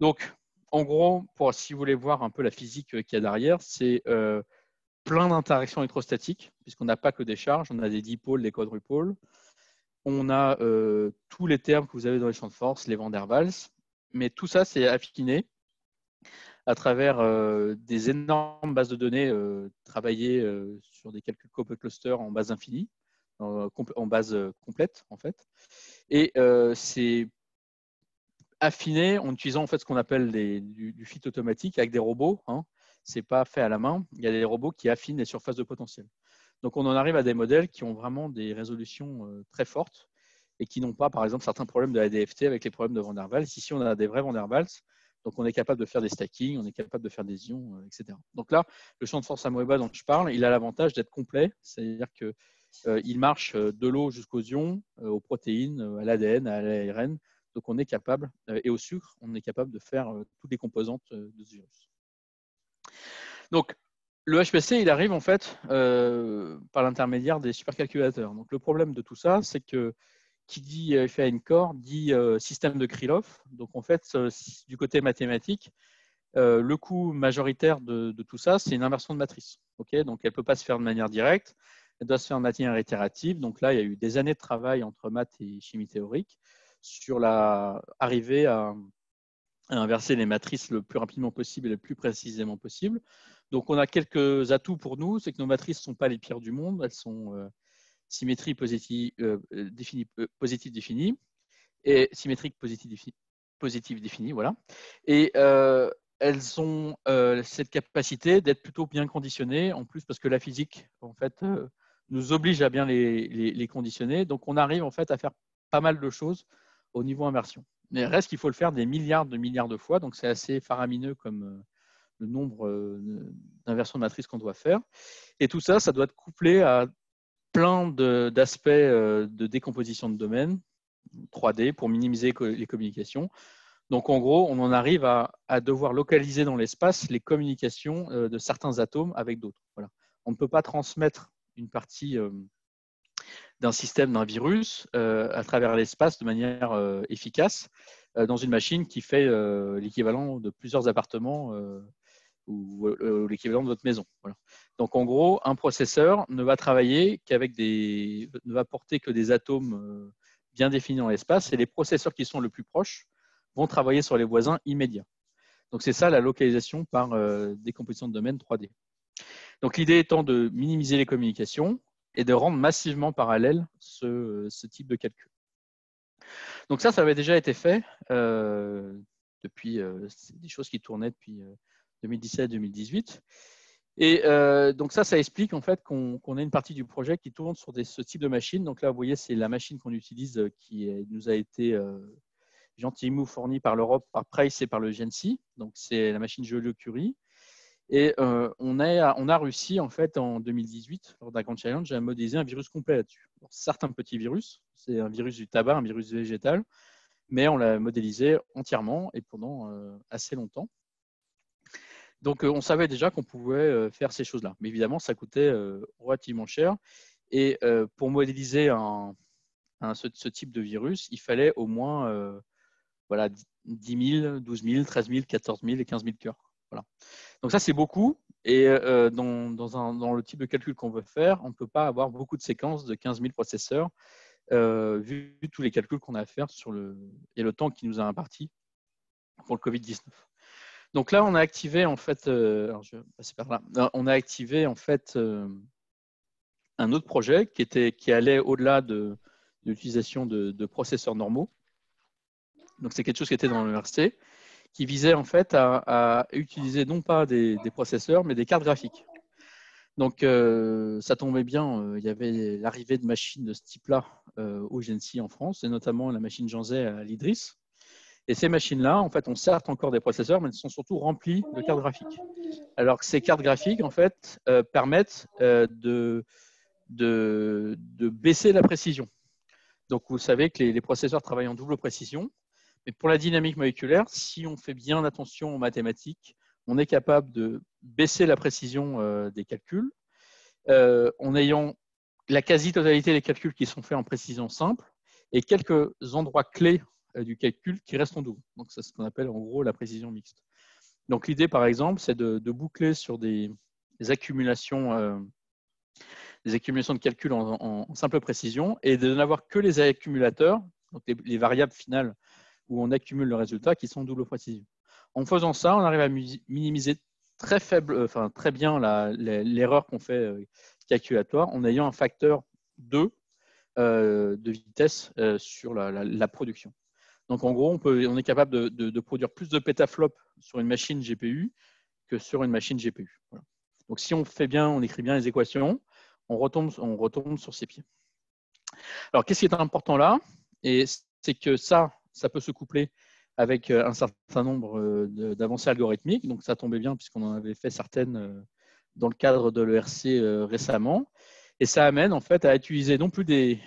Donc, en gros, si vous voulez voir un peu la physique qu'il y a derrière, c'est euh, plein d'interactions électrostatiques, puisqu'on n'a pas que des charges, on a des dipôles, des quadrupôles. On a euh, tous les termes que vous avez dans les champs de force, les Van der Waals, mais tout ça, c'est affiné à travers euh, des énormes bases de données travaillées sur des calculs copy cluster en base infinie, en, base complète en fait. Et c'est affiné en utilisant en fait ce qu'on appelle du, fit automatique avec des robots. Hein. Ce n'est pas fait à la main. Il y a des robots qui affinent les surfaces de potentiel. Donc on en arrive à des modèles qui ont vraiment des résolutions euh, très fortes et qui n'ont pas, par exemple, certains problèmes de la DFT avec les problèmes de Van der Waals. Ici, on a des vrais Van der Waals. Donc on est capable de faire des stacking, on est capable de faire des ions, euh, etc. Donc là, le champ de force Amoeba dont je parle, il a l'avantage d'être complet, c'est-à-dire qu'il euh, marche de l'eau jusqu'aux ions, aux protéines, à l'ADN, à l'ARN, donc on est capable, euh, et au sucre, on est capable de faire euh, toutes les composantes euh, de ce virus. Donc le HPC, il arrive en fait par l'intermédiaire des supercalculateurs. Donc le problème de tout ça, c'est que qui dit FAN Core dit système de Krylov. Donc en fait, du côté mathématique, le coût majoritaire de, tout ça, c'est une inversion de matrice. donc elle ne peut pas se faire de manière directe, elle doit se faire de manière itérative. Donc là, il y a eu des années de travail entre maths et chimie théorique sur la arriver à, inverser les matrices le plus rapidement possible et le plus précisément possible. Donc, on a quelques atouts pour nous, c'est que nos matrices ne sont pas les pires du monde, elles sont euh, symétrie positive, euh, définie, euh, positive définie et symétrique positive définie, positive définie voilà. Et elles ont cette capacité d'être plutôt bien conditionnées, en plus parce que la physique, en fait, nous oblige à bien les, les, conditionner. Donc, on arrive en fait à faire pas mal de choses au niveau inversion. Mais reste qu'il faut le faire des milliards de milliards de fois, donc c'est assez faramineux comme euh, le nombre euh, d'inversions de matrice qu'on doit faire. Et tout ça, ça doit être couplé à plein d'aspects euh, de, décomposition de domaine 3D pour minimiser les communications. Donc en gros, on en arrive à, devoir localiser dans l'espace les communications de certains atomes avec d'autres. On ne peut pas transmettre une partie d'un système, d'un virus euh, à travers l'espace de manière euh, efficace euh, dans une machine qui fait l'équivalent de plusieurs appartements ou l'équivalent de votre maison. Donc en gros, un processeur ne va travailler qu'avec des, ne va porter que des atomes bien définis dans l'espace et les processeurs qui sont le plus proches vont travailler sur les voisins immédiats. Donc c'est ça la localisation par décomposition de domaine 3D. Donc l'idée étant de minimiser les communications, et de rendre massivement parallèle ce, type de calcul. Donc ça, ça avait déjà été fait euh, depuis, euh, des choses qui tournaient depuis 2017-2018. Euh, et donc ça, ça explique en fait qu'on a une partie du projet qui tourne sur ce type de machine. Donc là, vous voyez, c'est la machine qu'on utilise qui nous a été gentiment fournie par l'Europe, par Price et par le GNC. Donc c'est la machine Joliot-Curie. Et euh, on, a, on, a, réussi, en fait, en 2018, lors d'un grand challenge, à modéliser un virus complet là-dessus. Certains petits virus, c'est un virus du tabac, un virus végétal, mais on l'a modélisé entièrement et pendant euh, assez longtemps. Donc, euh, on savait déjà qu'on pouvait faire ces choses-là. Mais évidemment, ça coûtait relativement cher. Et pour modéliser un, ce, type de virus, il fallait au moins voilà, 10 000, 12 000, 13 000, 14 000 et 15 000 cœurs. Donc ça, c'est beaucoup. Et euh, dans, le type de calcul qu'on veut faire, on ne peut pas avoir beaucoup de séquences de 15 000 processeurs, euh, vu, tous les calculs qu'on a à faire sur le, et le temps qui nous a imparti pour le Covid-19. Donc là, on a activé en fait, un autre projet qui, était, qui allait au-delà de, l'utilisation de, processeurs normaux. Donc c'est quelque chose qui était dans l'université qui visait en fait à, utiliser non pas des, processeurs, mais des cartes graphiques. Donc, euh, ça tombait bien, euh, il y avait l'arrivée de machines de ce type-là euh, au GNC en France, et notamment la machine Janzé à l'Idris. Et ces machines-là, en fait, ont certes encore des processeurs, mais elles sont surtout remplies de cartes graphiques. Alors que ces cartes graphiques, en fait, permettent de de, de baisser la précision. Donc, vous savez que les, processeurs travaillent en double précision. Mais pour la dynamique moléculaire, si on fait bien attention aux mathématiques, on est capable de baisser la précision euh, des calculs euh, en ayant la quasi-totalité des calculs qui sont faits en précision simple et quelques endroits clés euh, du calcul qui restent en double. Donc, c'est ce qu'on appelle en gros la précision mixte. Donc, l'idée, par exemple, c'est de, boucler sur des, accumulations, euh, des accumulations de calculs en, simple précision et de n'avoir que les accumulateurs, les, les, variables finales où on accumule le résultat, qui sont en double précision. En faisant ça, on arrive à minimiser très faible, enfin très bien l'erreur qu'on fait euh, calculatoire en ayant un facteur 2 euh, de vitesse euh, sur la, production. Donc en gros, on, est capable de, produire plus de pétaflops sur une machine GPU que sur une machine GPU. Donc si on fait bien, on écrit bien les équations, on retombe, sur ses pieds. Alors qu'est-ce qui est important là? Et c'est que ça, ça peut se coupler avec un certain nombre d'avancées algorithmiques. Donc ça tombait bien puisqu'on en avait fait certaines dans le cadre de l'ERC récemment. Et ça amène en fait à utiliser non plus des,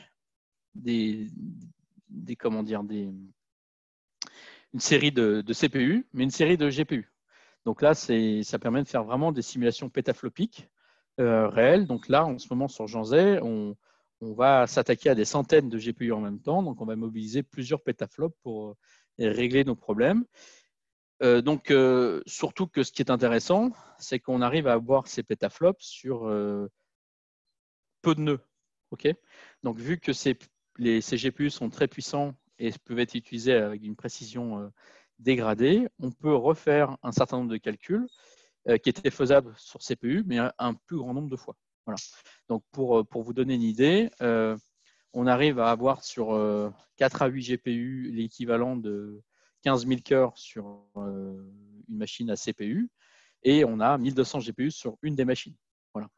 des, des comment dire, des, une série de, CPU, mais une série de GPU. Donc là, ça permet de faire vraiment des simulations pétaflopiques euh, réelles. Donc là, en ce moment, sur Jean Zay, on, on va s'attaquer à des centaines de GPU en même temps. Donc on va mobiliser plusieurs pétaflops pour régler nos problèmes. Euh, donc, euh, surtout que ce qui est intéressant, c'est qu'on arrive à avoir ces pétaflops sur euh, peu de nœuds. ok? Donc, vu que ces, les, ces GPU sont très puissants et peuvent être utilisés avec une précision euh, dégradée, on peut refaire un certain nombre de calculs euh, qui étaient faisables sur CPU, mais un, plus grand nombre de fois. Voilà. Donc, pour, pour vous donner une idée, euh, on arrive à avoir sur 4 à 8 GPU l'équivalent de 15 000 cœurs sur une machine à CPU et on a 1200 GPU sur une des machines. Voilà.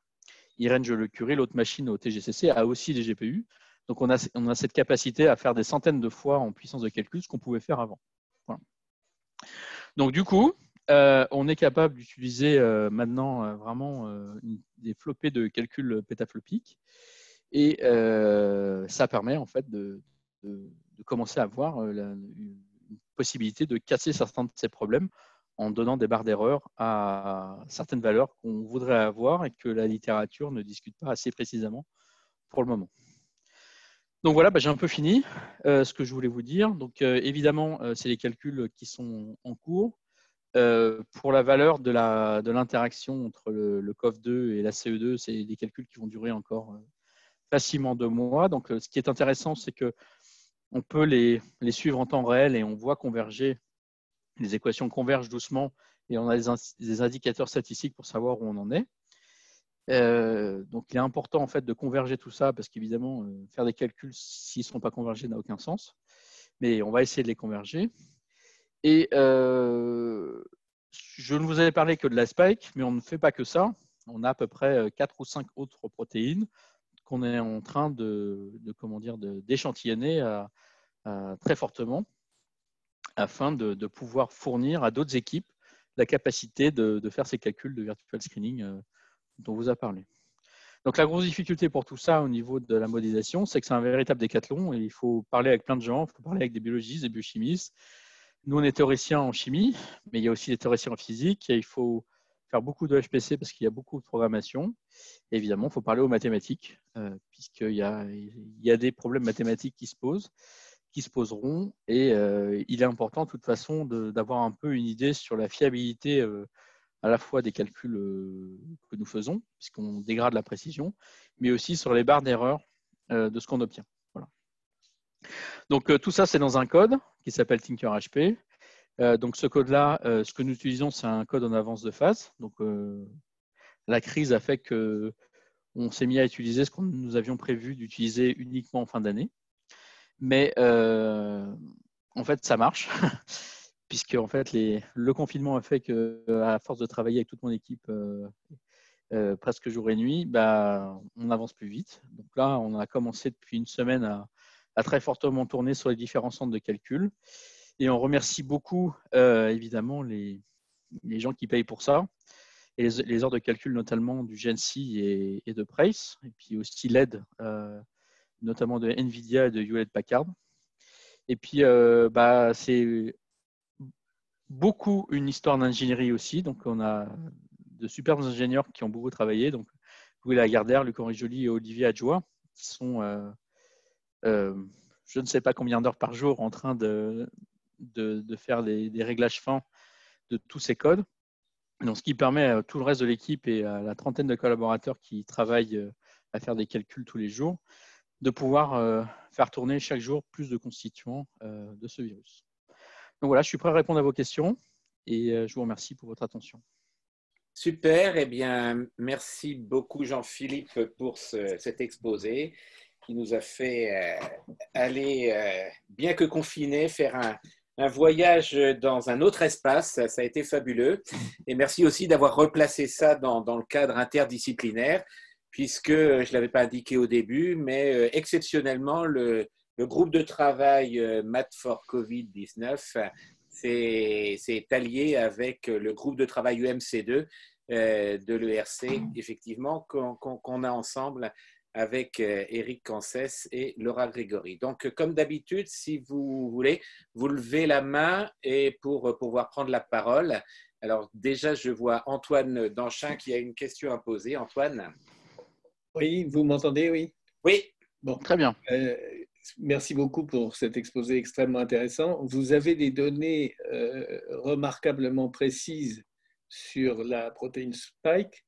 Irène Le Curé, l'autre machine au TGCC, a aussi des GPU. Donc on a, cette capacité à faire des centaines de fois en puissance de calcul ce qu'on pouvait faire avant. Donc du coup, euh, on est capable d'utiliser euh, maintenant euh, vraiment des flopées de calcul pétaflopiques et ça permet en fait de commencer à avoir la, une possibilité de casser certains de ces problèmes en donnant des barres d'erreur à certaines valeurs qu'on voudrait avoir et que la littérature ne discute pas assez précisément pour le moment. Donc voilà, bah, j'ai un peu fini euh, ce que je voulais vous dire. Donc euh, évidemment, euh, c'est les calculs qui sont en cours. Pour la valeur de l'interaction entre le, le, COF2 et la CE2, c'est des calculs qui vont durer encore facilement deux mois. Donc ce qui est intéressant, c'est que on peut les, suivre en temps réel et on voit converger les équations convergent doucement et on a des indicateurs statistiques pour savoir où on en est. Euh, donc, il est important en fait de converger tout ça parce qu'évidemment, euh, faire des calculs s'ils ne sont pas convergés n'a aucun sens. Mais on va essayer de les converger. Et euh, je ne vous avais parlé que de la spike, mais on ne fait pas que ça. On a à peu près 4 ou 5 autres protéines qu'on est en train de, d'échantillonner très fortement afin de, pouvoir fournir à d'autres équipes la capacité de, de, faire ces calculs de virtual screening dont on vous a parlé. Donc la grosse difficulté pour tout ça au niveau de la modélisation, c'est que c'est un véritable décathlon et il faut parler avec plein de gens, il faut parler avec des biologistes, des biochimistes. Nous, on est théoriciens en chimie, mais il y a aussi des théoriciens en physique et il faut faire beaucoup de HPC parce qu'il y a beaucoup de programmation. Évidemment, il faut parler aux mathématiques, euh, puisqu'il y a, il y a des problèmes mathématiques qui se posent qui se poseront. Et euh, il est important, de toute façon, d'avoir un peu une idée sur la fiabilité euh, à la fois des calculs euh, que nous faisons, puisqu'on dégrade la précision, mais aussi sur les barres d'erreur euh, de ce qu'on obtient. Voilà. Donc, euh, tout ça, c'est dans un code qui s'appelle TinkerHP. donc, ce code-là, ce que nous utilisons, c'est un code en avance de phase. Donc, la crise a fait que on s'est mis à utiliser ce que nous avions prévu d'utiliser uniquement en fin d'année. Mais en fait, ça marche, <laughs> puisque en fait, les, le confinement a fait que, à force de travailler avec toute mon équipe euh, euh, presque jour et nuit, bah, on avance plus vite. Donc là, on a commencé depuis une semaine à, très fortement tourner sur les différents centres de calcul. Et on remercie beaucoup, euh, évidemment, les, les, gens qui payent pour ça. et les, heures de calcul notamment du GNC et, et de Price, et puis aussi l'aide notamment de NVIDIA et de Hewlett Packard. Et puis, bah, c'est beaucoup une histoire d'ingénierie aussi. Donc, on a de superbes ingénieurs qui ont beaucoup travaillé. Donc, Louis Lagardère, Luc-Henri Joly et Olivier Adjoa, qui sont, euh, euh, je ne sais pas combien d'heures par jour, en train de, de, faire des, réglages fins de tous ces codes. Donc, ce qui permet à tout le reste de l'équipe et à la trentaine de collaborateurs qui travaillent euh, à faire des calculs tous les jours, de pouvoir faire tourner chaque jour plus de constituants de ce virus. Donc voilà, je suis prêt à répondre à vos questions et je vous remercie pour votre attention. Super, eh bien, merci beaucoup Jean-Philippe pour cet exposé qui nous a fait euh, aller, euh, bien que confiné, faire un, voyage dans un autre espace. Ça, a été fabuleux. Et merci aussi d'avoir replacé ça dans, le cadre interdisciplinaire, puisque je ne l'avais pas indiqué au début, mais euh, exceptionnellement, le, le, groupe de travail Math for COVID-19 c'est allié avec le groupe de travail UMC2 euh, de l'ERC, effectivement, qu'on a ensemble avec Eric euh, Cancès et Laura Grégory. Donc, comme d'habitude, si vous voulez, vous levez la main et pour pouvoir prendre la parole. Alors, déjà, je vois Antoine Danchin qui a une question à poser. Antoine? Oui, vous m'entendez, oui Oui. Bon, très bien. Euh, merci beaucoup pour cet exposé extrêmement intéressant. Vous avez des données remarquablement précises sur la protéine spike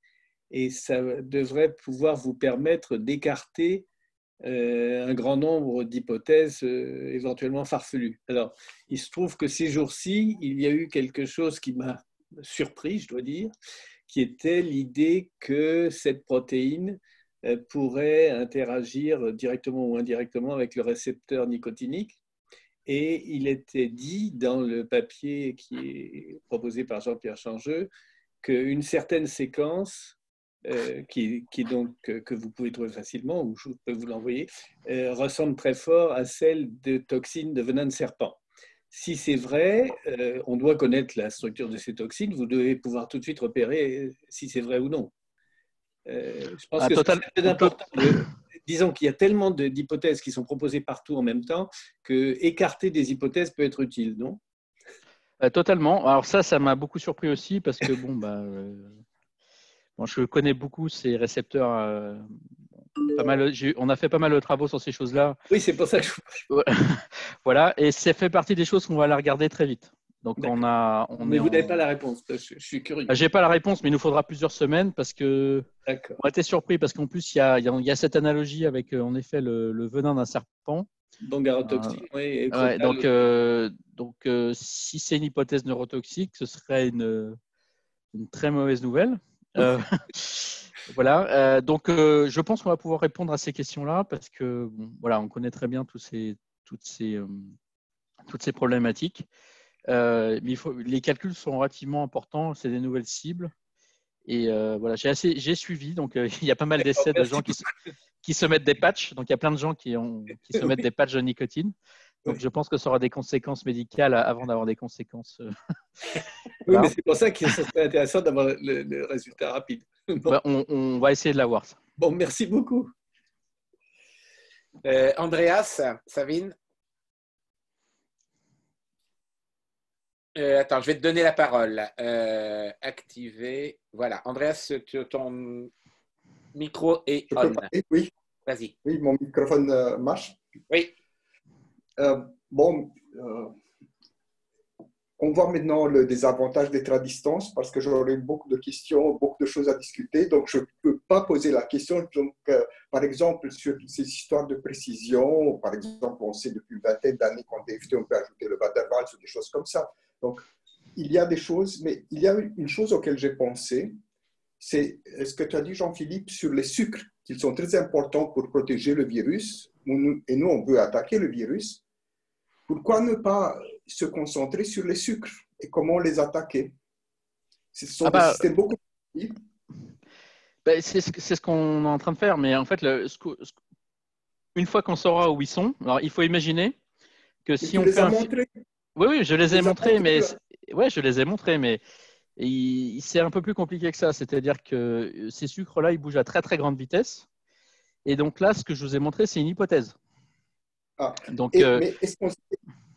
et ça devrait pouvoir vous permettre d'écarter euh, un grand nombre d'hypothèses euh, éventuellement farfelues. Alors, il se trouve que ces jours-ci, il y a eu quelque chose qui m'a surpris, je dois dire, qui était l'idée que cette protéine euh, pourrait interagir directement ou indirectement avec le récepteur nicotinique et il était dit dans le papier qui est proposé par Jean-Pierre Changeux qu'une certaine séquence, euh, qui, donc, que vous pouvez trouver facilement, ou je peux vous l'envoyer, euh, ressemble très fort à celle de toxines de venin de serpent. Si c'est vrai, euh, on doit connaître la structure de ces toxines. Vous devez pouvoir tout de suite repérer si c'est vrai ou non. Je pense ah, que c'est important disons qu'il y a tellement d'hypothèses qui sont proposées partout en même temps que écarter des hypothèses peut être utile, non? Euh, Totalement. Alors ça, ça m'a beaucoup surpris aussi parce que bon, bah, euh, je connais beaucoup ces récepteurs. Euh, pas mal, on a fait pas mal de travaux sur ces choses-là. Oui, c'est pour ça que je. <laughs> voilà, et ça fait partie des choses qu'on va la regarder très vite. Donc on a, on mais vous n'avez pas la réponse. Je, suis curieux. Ah, j'ai pas la réponse, mais il nous faudra plusieurs semaines parce que on a été surpris parce qu'en plus il y a, il y a, cette analogie avec euh, en effet le, venin d'un serpent. Donc neurotoxique. oui. donc euh, donc euh, si c'est une hypothèse neurotoxique, ce serait une, une très mauvaise nouvelle. <laughs> voilà. donc je pense qu'on va pouvoir répondre à ces questions-là parce que bon, voilà, on connaît très bien tous ces, toutes ces toutes ces problématiques. Euh, mais il faut, les calculs sont relativement importants, c'est des nouvelles cibles. Et euh, voilà, j'ai, assez, j'ai suivi, donc euh, <laughs> il y a pas mal d'essais de gens qui se, qui se mettent des patchs. Donc il y a plein de gens qui, ont, qui se <laughs> mettent des patchs de nicotine. Donc je pense que ça aura des conséquences médicales avant d'avoir des conséquences. <laughs> oui, mais c'est pour ça que ce serait intéressant d'avoir le, résultat rapide. Bah, on, on, va essayer de l'avoir. Bon, merci beaucoup. Andreas, Savine Euh, attends, je vais te donner la parole. Euh, activer. Voilà. Andreas, ton micro est on. oui. Vas-y. Oui, mon microphone euh, marche. Oui. bon, on voit maintenant le désavantage d'être à distance parce que j'aurai beaucoup de questions, beaucoup de choses à discuter. Donc, je ne peux pas poser la question. Donc, par exemple, sur ces histoires de précision, par exemple, on sait depuis une vingtaine d'années qu'en DFT, on peut ajouter le Van der Waals ou des choses comme ça. Donc, il y a des choses, mais il y a une chose auquel j'ai pensé, c'est ce que tu as dit, Jean-Philippe, sur les sucres, qui sont très importants pour protéger le virus, et nous, on veut attaquer le virus. Pourquoi ne pas se concentrer sur les sucres et comment les attaquer? Ce sont ah des bah, systèmes beaucoup plus ben, C'est ce qu'on est en train de faire, mais en fait, le, une fois qu'on saura où ils sont, alors il faut imaginer que si on fait un... Oui, oui, je les ai montrés, mais ouais, je les ai montrés, mais c'est un peu plus compliqué que ça, c'est-à-dire que ces sucres-là, ils bougent à très très grande vitesse. Et donc là, ce que je vous ai montré, c'est une hypothèse. Ah. Donc, Et- euh, mais est-ce qu'on sait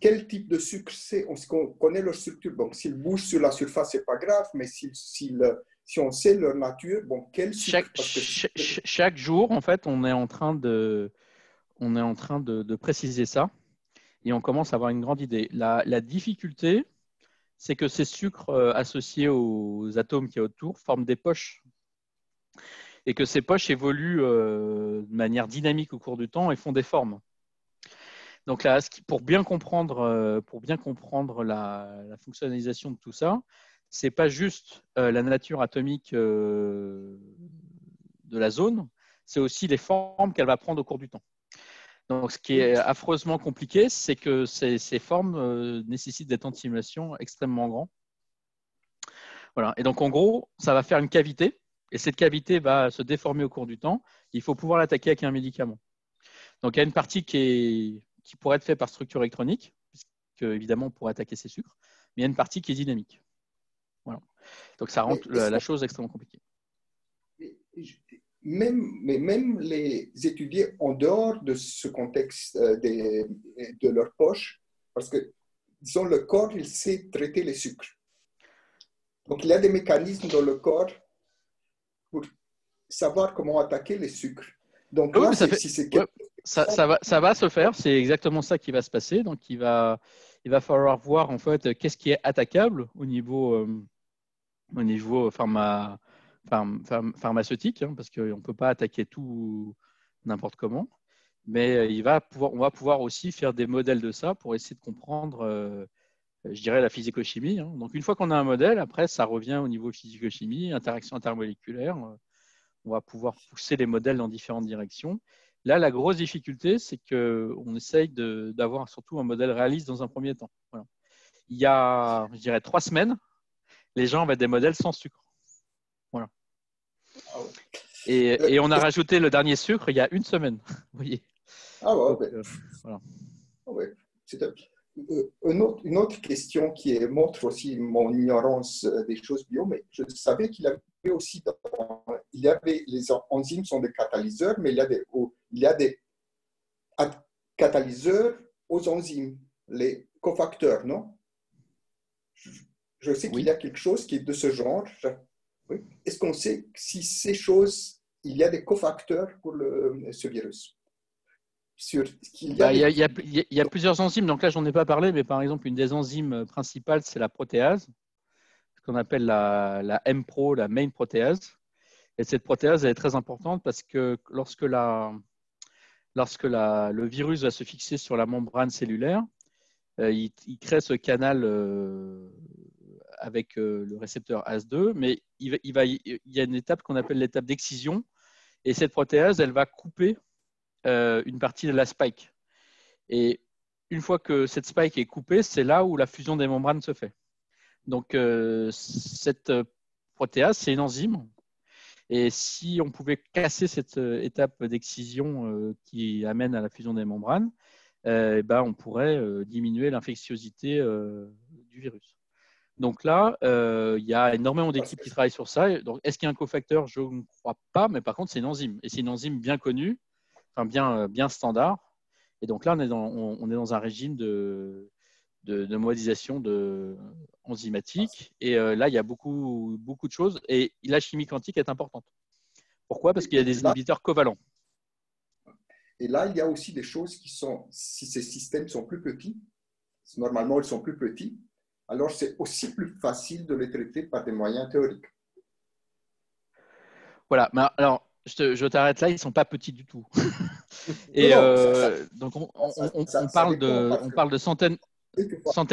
quel type de sucre c'est? On connaît leur structure. Donc, s'ils bougent sur la surface, c'est pas grave, mais s'ils- s'ils, euh, si on sait leur nature, bon, quel sucre? Chaque, Parce que cha- cha- chaque jour, en fait, on est en train de, on est en train de, de préciser ça et on commence à avoir une grande idée. La, difficulté, c'est que ces sucres euh, associés aux atomes qui y a autour forment des poches et que ces poches évoluent euh, de manière dynamique au cours du temps et font des formes. Donc là, pour bien comprendre, euh, pour bien comprendre la, la fonctionnalisation de tout ça, c'est pas juste la nature atomique de la zone, c'est aussi les formes qu'elle va prendre au cours du temps. Donc, ce qui est affreusement compliqué, c'est que ces, ces formes euh, nécessitent des temps de simulation extrêmement grands. Voilà. Et donc, en gros, ça va faire une cavité, et cette cavité va se déformer au cours du temps. Il faut pouvoir l'attaquer avec un médicament. Donc, il y a une partie qui, est, qui pourrait être faite par structure électronique, puisque évidemment, on pourrait attaquer ces sucres, mais il y a une partie qui est dynamique. Voilà. Donc, ça rend la, chose extrêmement compliquée. Même, mais même les étudier en dehors de ce contexte euh, des- de leur poche, parce que, disons, le corps, il sait traiter les sucres. Donc, il y a des mécanismes dans le corps pour savoir comment attaquer les sucres. Donc, Oui, là, mais ça c'est- fait- si c'est ouais. quelque ça, ça va, ça va se faire, c'est exactement ça qui va se passer. Donc, il va, il va falloir voir en fait qu'est-ce qui est attaquable au niveau, euh, au niveau pharma, pharm- pharm- pharmaceutique, hein, parce qu'on ne peut pas attaquer tout n'importe comment. Mais euh, il va pouvoir, on va pouvoir aussi faire des modèles de ça pour essayer de comprendre, euh, je dirais, la physico-chimie. hein. Donc, une fois qu'on a un modèle, après, ça revient au niveau physico-chimie, interaction intermoléculaire. euh, On va pouvoir pousser les modèles dans différentes directions. Là, la grosse difficulté, c'est qu'on essaye d'avoir surtout un modèle réaliste dans un premier temps. Il y a, je dirais, trois semaines, les gens avaient des modèles sans sucre. Voilà. Ouais. Et, et on a rajouté le dernier sucre il y a une semaine. <laughs> Voyez. Ah ouais, Donc, ouais. euh, Ah ouais. C'est un- euh, une, autre, une autre question qui montre aussi mon ignorance euh, des choses bio, mais je savais qu'il y avait aussi dans- il y avait les en- enzymes sont des catalyseurs, mais il y a des, il y a des at- catalyseurs aux enzymes, les cofacteurs, non? Je, je sais qu'il Oui. y a quelque chose qui est de ce genre. Oui. Est-ce qu'on sait si ces choses, il y a des cofacteurs pour le, ce virus? Sur, qu'il y a Bah, Il y, a, des- il y a- il y a- il y a plusieurs enzymes. Donc là, j'en ai pas parlé, mais par exemple, une des enzymes principales, c'est la protéase, ce qu'on appelle la, la M-Pro, la main protéase. Et cette protéase, elle est très importante parce que lorsque, la, lorsque la, le virus va se fixer sur la membrane cellulaire, euh, il, il crée ce canal euh, avec euh, le récepteur AS2, mais il, y a une étape qu'on appelle l'étape d'excision. Et cette protéase, elle va couper euh, une partie de la spike. Et une fois que cette spike est coupée, c'est là où la fusion des membranes se fait. Donc, euh, cette protéase, c'est une enzyme. Et si on pouvait casser cette étape d'excision qui amène à la fusion des membranes, eh ben, on pourrait diminuer l'infectiosité du virus. Donc là, euh, il y a énormément d'équipes qui travaillent sur ça. Donc, est-ce qu'il y a un cofacteur? Je ne crois pas, mais par contre, c'est une enzyme. Et c'est une enzyme bien connue, enfin bien, euh, bien standard. Et donc là, on est dans, on, on est dans un régime de, de, de modélisation de, enzymatique. Et euh, là, il y a beaucoup, beaucoup de choses. Et la chimie quantique est importante. Pourquoi? Parce qu'il y a des inhibiteurs covalents. Et là, il y a aussi des choses qui sont, si ces systèmes sont plus petits, normalement ils sont plus petits, alors c'est aussi plus facile de les traiter par des moyens théoriques. Voilà. Mais alors, je, te- je t'arrête là, ils ne sont pas petits du tout. <laughs> Et Non, euh, ça- donc, on, on- ça- on- ça- on ça parle, de, parce on que- parle de centaines,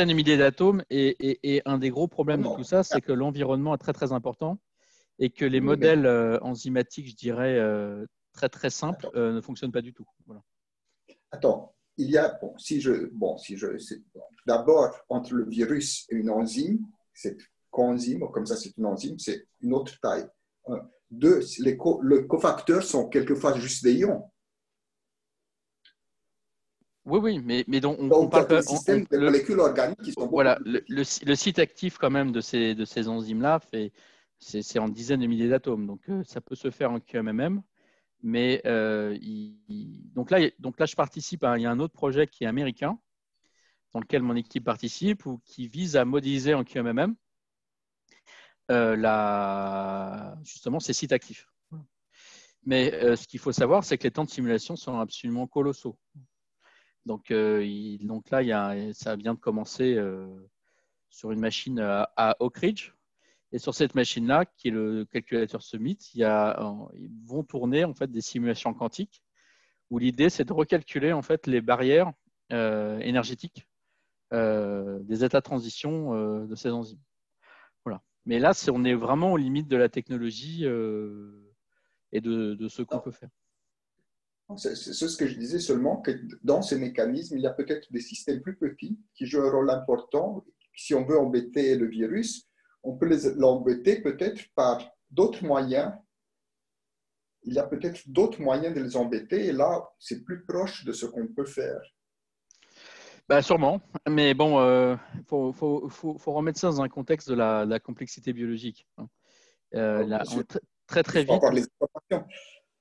de milliers d'atomes. Et, et- et un des gros problèmes de tout ça, c'est que l'environnement est très, très important et que les Oui, modèles euh, enzymatiques, je dirais, euh, très, très simples, euh, ne fonctionnent pas du tout. Voilà. Attends, il y a, bon, si je, bon, si je, d'abord, entre le virus et une enzyme, cette coenzyme, comme ça c'est une enzyme, c'est une autre taille. Un. Deux, les co- le cofacteurs sont quelquefois juste des ions. Oui, oui, mais, mais donc on, Donc, on parle pas- des on- systèmes on- de le- molécules organiques qui sont beaucoup voilà, le, le le site actif quand même de ces, de ces enzymes-là, c'est en dizaines de milliers d'atomes. Donc, euh, ça peut se faire en QMMM. Mais euh, donc, là, donc là, je participe à il y a un autre projet qui est américain, dans lequel mon équipe participe, ou qui vise à modéliser en QMMM euh, justement ces sites actifs. Mais euh, ce qu'il faut savoir, c'est que les temps de simulation sont absolument colossaux. Donc, il- donc là, il y a, ça vient de commencer sur une machine à, à Oak Ridge. Et sur cette machine-là, qui est le calculateur Summit, il y a, euh, ils vont tourner en fait des simulations quantiques où l'idée c'est de recalculer en fait les barrières euh, énergétiques euh, des états de transition euh, de ces enzymes. Voilà. Mais là, on est vraiment aux limites de la technologie et de, de ce qu'on peut faire. C'est ce que je disais seulement, que dans ces mécanismes, il y a peut-être des systèmes plus petits qui jouent un rôle important. Si on veut embêter le virus, on peut les- l'embêter peut-être par d'autres moyens. Il y a peut-être d'autres moyens de les embêter et là, c'est plus proche de ce qu'on peut faire. Bah, sûrement, mais bon, il faut, faut, faut, faut remettre ça dans un contexte de la, la complexité biologique. hein. Euh, on- très, très vite,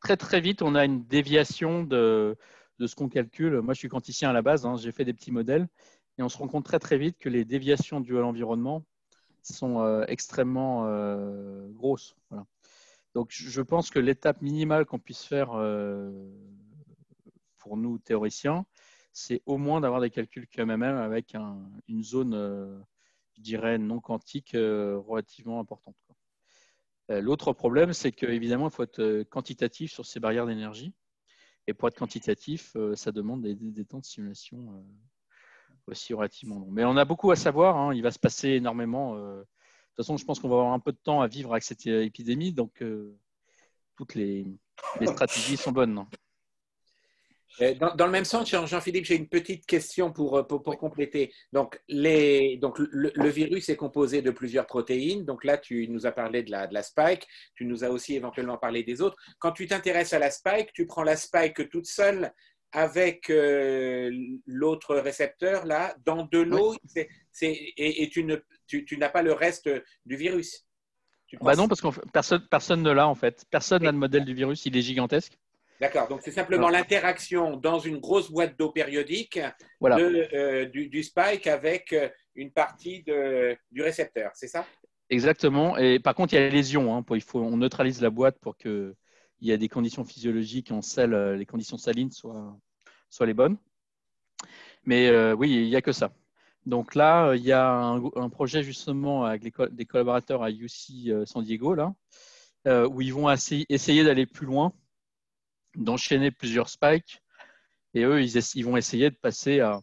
très très vite, on a une déviation de, de ce qu'on calcule. Moi, je suis quanticien à la base, hein, j'ai fait des petits modèles, et on se rend compte très très vite que les déviations dues à l'environnement sont euh, extrêmement euh, grosses. Donc, je pense que l'étape minimale qu'on puisse faire euh, pour nous théoriciens, c'est au moins d'avoir des calculs QMMM avec un- une zone, je dirais, non quantique relativement importante. L'autre problème, c'est qu'évidemment, il faut être quantitatif sur ces barrières d'énergie. Et pour être quantitatif, ça demande des, temps de simulation aussi relativement longs. Mais on a beaucoup à savoir. hein. Il va se passer énormément. euh. De toute façon, je pense qu'on va avoir un peu de temps à vivre avec cette euh, épidémie. Donc, euh, toutes les, les stratégies sont bonnes. hein. Dans, dans le même sens, Jean- Jean-Philippe, j'ai une petite question pour, pour, pour compléter. Donc, les, donc le, le virus est composé de plusieurs protéines. Donc là, tu nous as parlé de la, de la spike. Tu nous as aussi éventuellement parlé des autres. Quand tu t'intéresses à la spike, tu prends la spike toute seule avec euh, l'autre récepteur là dans de l'eau. Et, et tu ne tu, tu n'as pas le reste du virus. Tu Bah non, parce que personne, personne ne l'a en fait. Personne n'a le modèle du virus. Il est gigantesque. D'accord. Donc c'est simplement l'interaction dans une grosse boîte d'eau périodique Voilà. de, euh, du, du spike avec euh, une partie de, du récepteur, c'est ça? Exactement. Et par contre, il y a les ions. hein, pour- il faut, on neutralise la boîte pour que il y a des conditions physiologiques en sel, euh, les conditions salines soient, soient les bonnes. Mais euh, oui, il n'y a que ça. Donc là, euh, il y a un, projet justement avec les des collaborateurs à UC San Diego là, où ils vont essayer, d'aller plus loin, d'enchaîner plusieurs spikes. Et eux, ils vont essayer de passer à,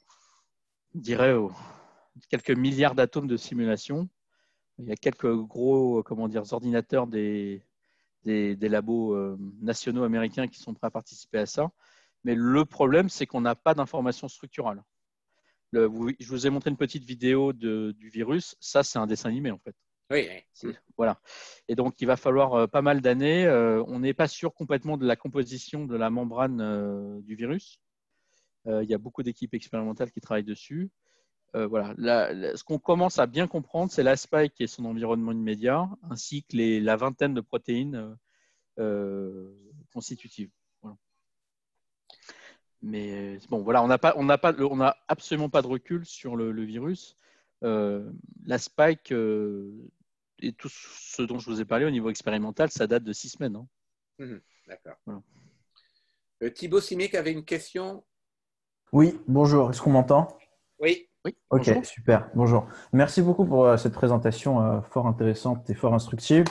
je dirais, aux quelques milliards d'atomes de simulation. Il y a quelques gros comment dire, ordinateurs des, des, des labos euh, nationaux américains qui sont prêts à participer à ça. Mais le problème, c'est qu'on n'a pas d'informations structurales. Le- vous- je vous ai montré une petite vidéo de- du virus. Ça, c'est un dessin animé, en fait. Oui. Voilà. Et donc, il va falloir euh, pas mal d'années. Euh, on n'est pas sûr complètement de la composition de la membrane du virus. Il y a beaucoup d'équipes expérimentales qui travaillent dessus. Euh, voilà. La- la- ce qu'on commence à bien comprendre, c'est la spike et son environnement immédiat, ainsi que les- la vingtaine de protéines euh, euh, constitutives. Voilà. Mais bon, voilà, on n'a pas, on n'a pas, on n'a absolument pas de recul sur le, le virus. Euh, la spike euh, et tout ce dont je vous ai parlé au niveau expérimental, ça date de six semaines. hein. Mhm. D'accord. Voilà. Thibaut Simic avait une question. Oui, bonjour, est-ce qu'on m'entend? Oui. Oui. Ok, bonjour. super, bonjour. Merci beaucoup pour euh, cette présentation euh, fort intéressante et fort instructive.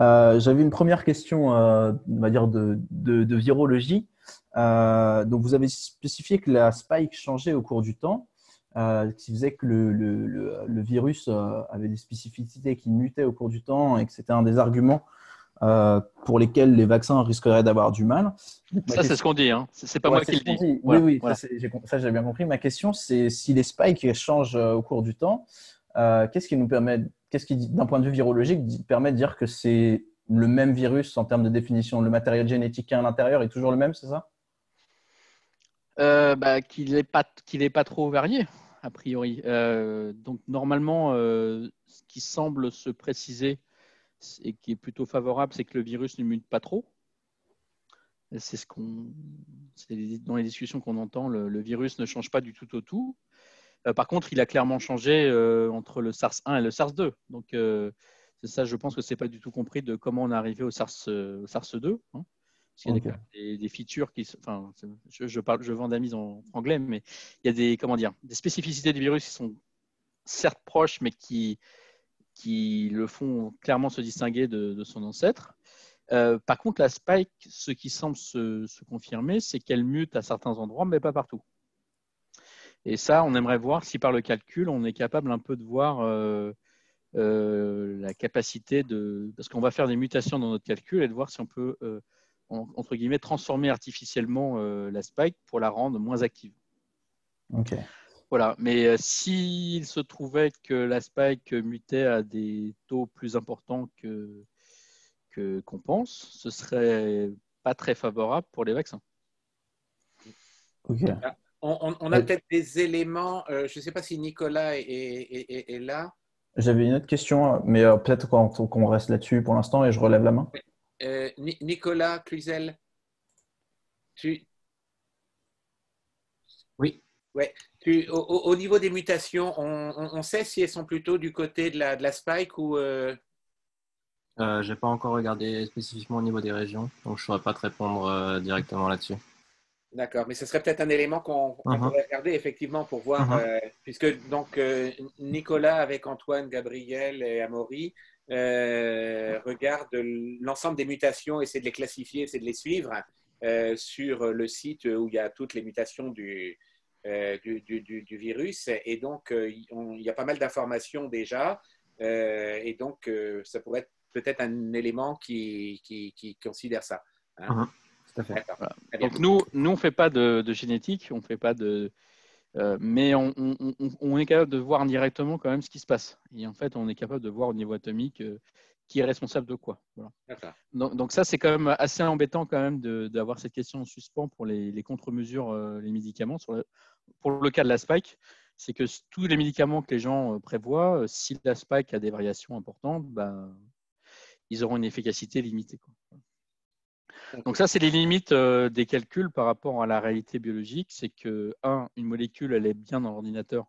Euh, J'avais une première question, on va dire, de, de, de virologie. Donc, vous avez spécifié que la spike changeait au cours du temps, euh, qui faisait que le, le, le, le virus avait des spécificités qui mutaient au cours du temps et que c'était un des arguments euh, pour lesquels les vaccins risqueraient d'avoir du mal. Ma Ça, c'est ce qu'on dit. Hein. C'est pas Ouais, moi qui le dis. dit. Voilà, Oui, oui, voilà. ça, j'ai bien compris. Ma question, c'est si les spikes changent euh, au cours du temps, euh, qu'est-ce qui nous permet, qu'est-ce qui, d'un point de vue virologique, permet de dire que c'est le même virus en termes de définition? Le matériel génétique qui est à l'intérieur est toujours le même, c'est ça? Euh, bah, Qu'il n'est pas, qu'il pas trop varié, a priori. Euh, donc, normalement, euh, ce qui semble se préciser et qui est plutôt favorable, c'est que le virus ne mute pas trop. C'est ce qu'on, c'est dans les discussions qu'on entend, le, le virus ne change pas du tout au tout. Euh, par contre, il a clairement changé euh, entre le SARS-1 et le SARS-2. Donc, euh, c'est ça, je pense que c'est pas du tout compris de comment on est arrivé au SARS, au SARS-2. hein. Parce qu'il y a des- Ok. des, des features qui, enfin, je, je parle, je vandamise en anglais, mais il y a des, comment dire, des spécificités du virus qui sont certes proches, mais qui, qui le font clairement se distinguer de, son ancêtre. Euh, par contre, la spike, ce qui semble se, confirmer, c'est qu'elle mute à certains endroits, mais pas partout. Et ça, on aimerait voir si par le calcul, on est capable un peu de voir euh, euh, la capacité de... Parce qu'on va faire des mutations dans notre calcul et de voir si on peut, en- entre guillemets, transformer artificiellement la spike pour la rendre moins active. Ok. Voilà, mais euh, s'il se trouvait que la spike mutait à des taux plus importants que qu'on pense, ce serait pas très favorable pour les vaccins. Ok. On, on- on a Ouais. peut-être des éléments, euh, je ne sais pas si Nicolas est, est- est- est là. J'avais une autre question, mais euh, peut-être qu'on reste là-dessus pour l'instant et je relève la main. Euh, Ni- Nicolas Cluzel, tu... Oui. Ouais. Tu, au, au- au niveau des mutations, on, on- on sait si elles sont plutôt du côté de la, de la spike ou... euh, Euh, j'ai pas encore regardé spécifiquement au niveau des régions, donc je saurais pas te répondre euh, directement là-dessus. D'accord, mais ce serait peut-être un élément qu'on Mhm. pourrait regarder effectivement pour voir, Mhm. euh, puisque donc euh, Nicolas avec Antoine, Gabriel et Amaury euh, regarde l'ensemble des mutations, essaie de les classifier, essaie de les suivre sur le site où il y a toutes les mutations du, du, du- du- du virus. Et donc, euh, il il y a pas mal d'informations déjà. euh, et donc, euh, ça pourrait être peut-être un élément qui, qui, qui considère ça. hein. Tout à fait. D'accord. Voilà. Très bien. Donc nous, nous on fait pas de, de génétique, on fait pas de, euh, mais on, on- on- on est capable de voir indirectement quand même ce qui se passe. Et en fait, on est capable de voir au niveau atomique euh, qui est responsable de quoi. Voilà. Donc, donc ça, c'est quand même assez embêtant quand même d'avoir cette question en suspens pour les, les contre-mesures, euh, les médicaments. Sur le- pour le cas de la spike, c'est que tous les médicaments que les gens euh, prévoient, euh, si la spike a des variations importantes, ben, ils auront une efficacité limitée. quoi. Donc ça, c'est les limites des calculs par rapport à la réalité biologique. C'est que, un, une molécule, elle est bien dans l'ordinateur,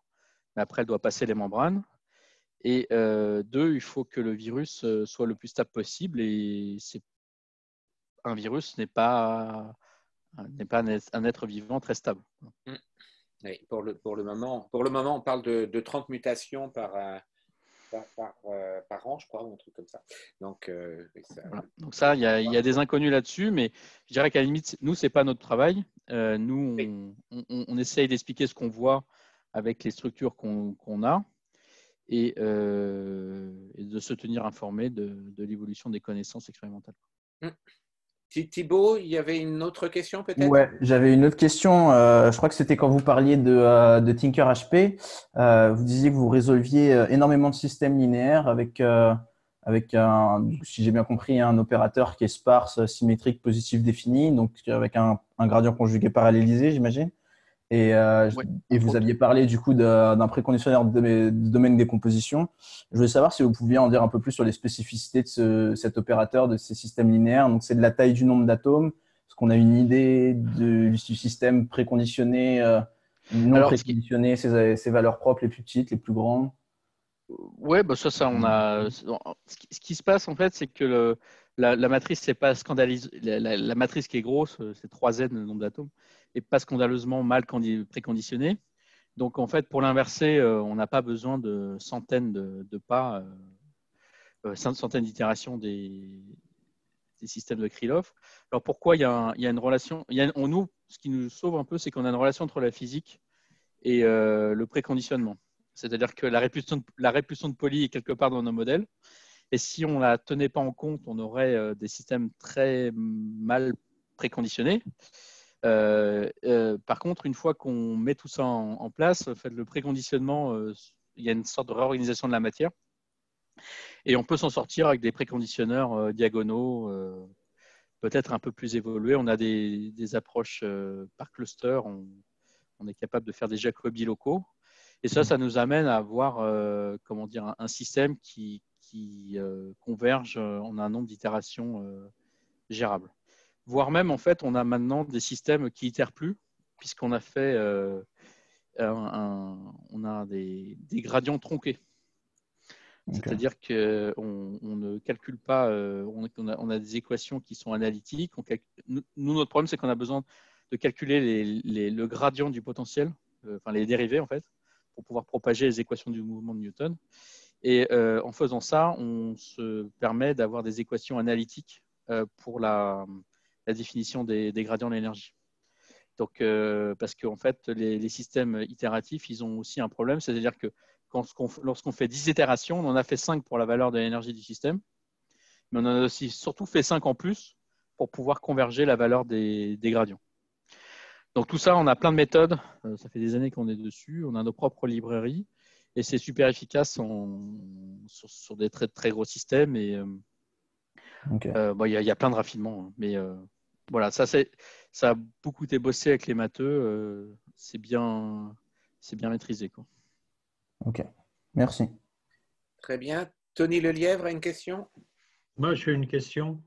mais après, elle doit passer les membranes. Et euh, deux, il faut que le virus euh, soit le plus stable possible. Et c'est un virus n'est pas n'est pas un être- vivant très stable. Oui, pour, le, pour, le moment, pour le moment, on parle de, de 30 mutations par, euh, par, par, par an, je crois, ou un truc comme ça. Donc, euh, ça- Voilà. Donc ça, il y, a, il y a des inconnus là-dessus, mais je dirais qu'à la limite, nous, c'est pas notre travail. Euh, nous, Oui. on, on- on essaye d'expliquer ce qu'on voit avec les structures qu'on qu'on a et, euh, et de se tenir informé de, de l'évolution des connaissances expérimentales. Thi- Thibaut, il y avait une autre question peut-être? Ouais, j'avais une autre question. euh, je crois que c'était quand vous parliez de, euh, de Tinker HP. euh, vous disiez que vous résolviez énormément de systèmes linéaires avec, euh, avec un, si j'ai bien compris, un opérateur qui est sparse, symétrique, positif défini, donc avec un, un gradient conjugué parallélisé, j'imagine. Et, euh, Ouais, et vous aviez parlé du coup d'un préconditionnaire de, domaine des compositions. Je voulais savoir si vous pouviez en dire un peu plus sur les spécificités de ce- cet opérateur, de ces systèmes linéaires. Donc, c'est de la taille du nombre d'atomes. Est-ce qu'on a une idée de- du système préconditionné, euh, non Alors, ce qui- préconditionné, ses, ses valeurs propres les plus petites, les plus grandes? Ouais, bah ça, ça, on a. Ce qui, se passe en fait, c'est que le- la, la matrice, c'est pas scandalise. La, la- la matrice qui est grosse, c'est 3n le nombre d'atomes, et pas scandaleusement mal préconditionnée. Donc en fait, pour l'inverser, euh, on n'a pas besoin de centaines de, pas, euh, euh, cent- centaines d'itérations des, des systèmes de Krylov. Alors pourquoi il y a, une relation on, Nous, ce qui nous sauve un peu, c'est qu'on a une relation entre la physique et euh, le préconditionnement. C'est-à-dire que la répulsion, de, la poly est quelque part dans nos modèles. Et si on ne la tenait pas en compte, on aurait des systèmes très mal préconditionnés. Euh, euh, par contre, une fois qu'on met tout ça en, place, fait, le préconditionnement, euh, il y a une sorte de réorganisation de la matière. Et on peut s'en sortir avec des préconditionneurs euh, diagonaux. euh, peut-être un peu plus évolué. On a des, approches euh, par cluster. On, est capable de faire des Jacobi locaux. Et ça, ça nous amène à avoir euh, comment dire, un, système qui, euh, converge en un nombre d'itérations gérable. Voire même, en fait, on a maintenant des systèmes qui itèrent plus, puisqu'on a fait un, on a des, des gradients tronqués. C'est-à-dire qu'on on ne calcule pas, euh, on, a, on, a, des équations qui sont analytiques. On nous, notre problème, c'est qu'on a besoin de calculer les, les, le gradient du potentiel, euh, enfin les dérivés en fait, pour pouvoir propager les équations du mouvement de Newton. Et euh, en faisant ça, on se permet d'avoir des équations analytiques euh, pour la, la, définition des, des gradients de l'énergie. Donc, euh, parce qu'en fait, les, les, systèmes itératifs, ils ont aussi un problème, c'est-à-dire que lorsqu'on fait 10 itérations, on en a fait 5 pour la valeur de l'énergie du système, mais on en a aussi surtout fait 5 en plus pour pouvoir converger la valeur des, des gradients. Donc tout ça, on a plein de méthodes. Euh, ça fait des années qu'on est dessus. On a nos propres librairies et c'est super efficace en, sur, sur, des très, très gros systèmes. Et euh, okay. euh, bon, il y, y, a plein de raffinements, hein, mais euh, voilà, ça, ça a beaucoup été bossé avec les matheux. Euh, c'est bien, c'est bien maîtrisé. Quoi. Ok, merci. Très bien. Tony Lelièvre a une question? Moi, j'ai une question.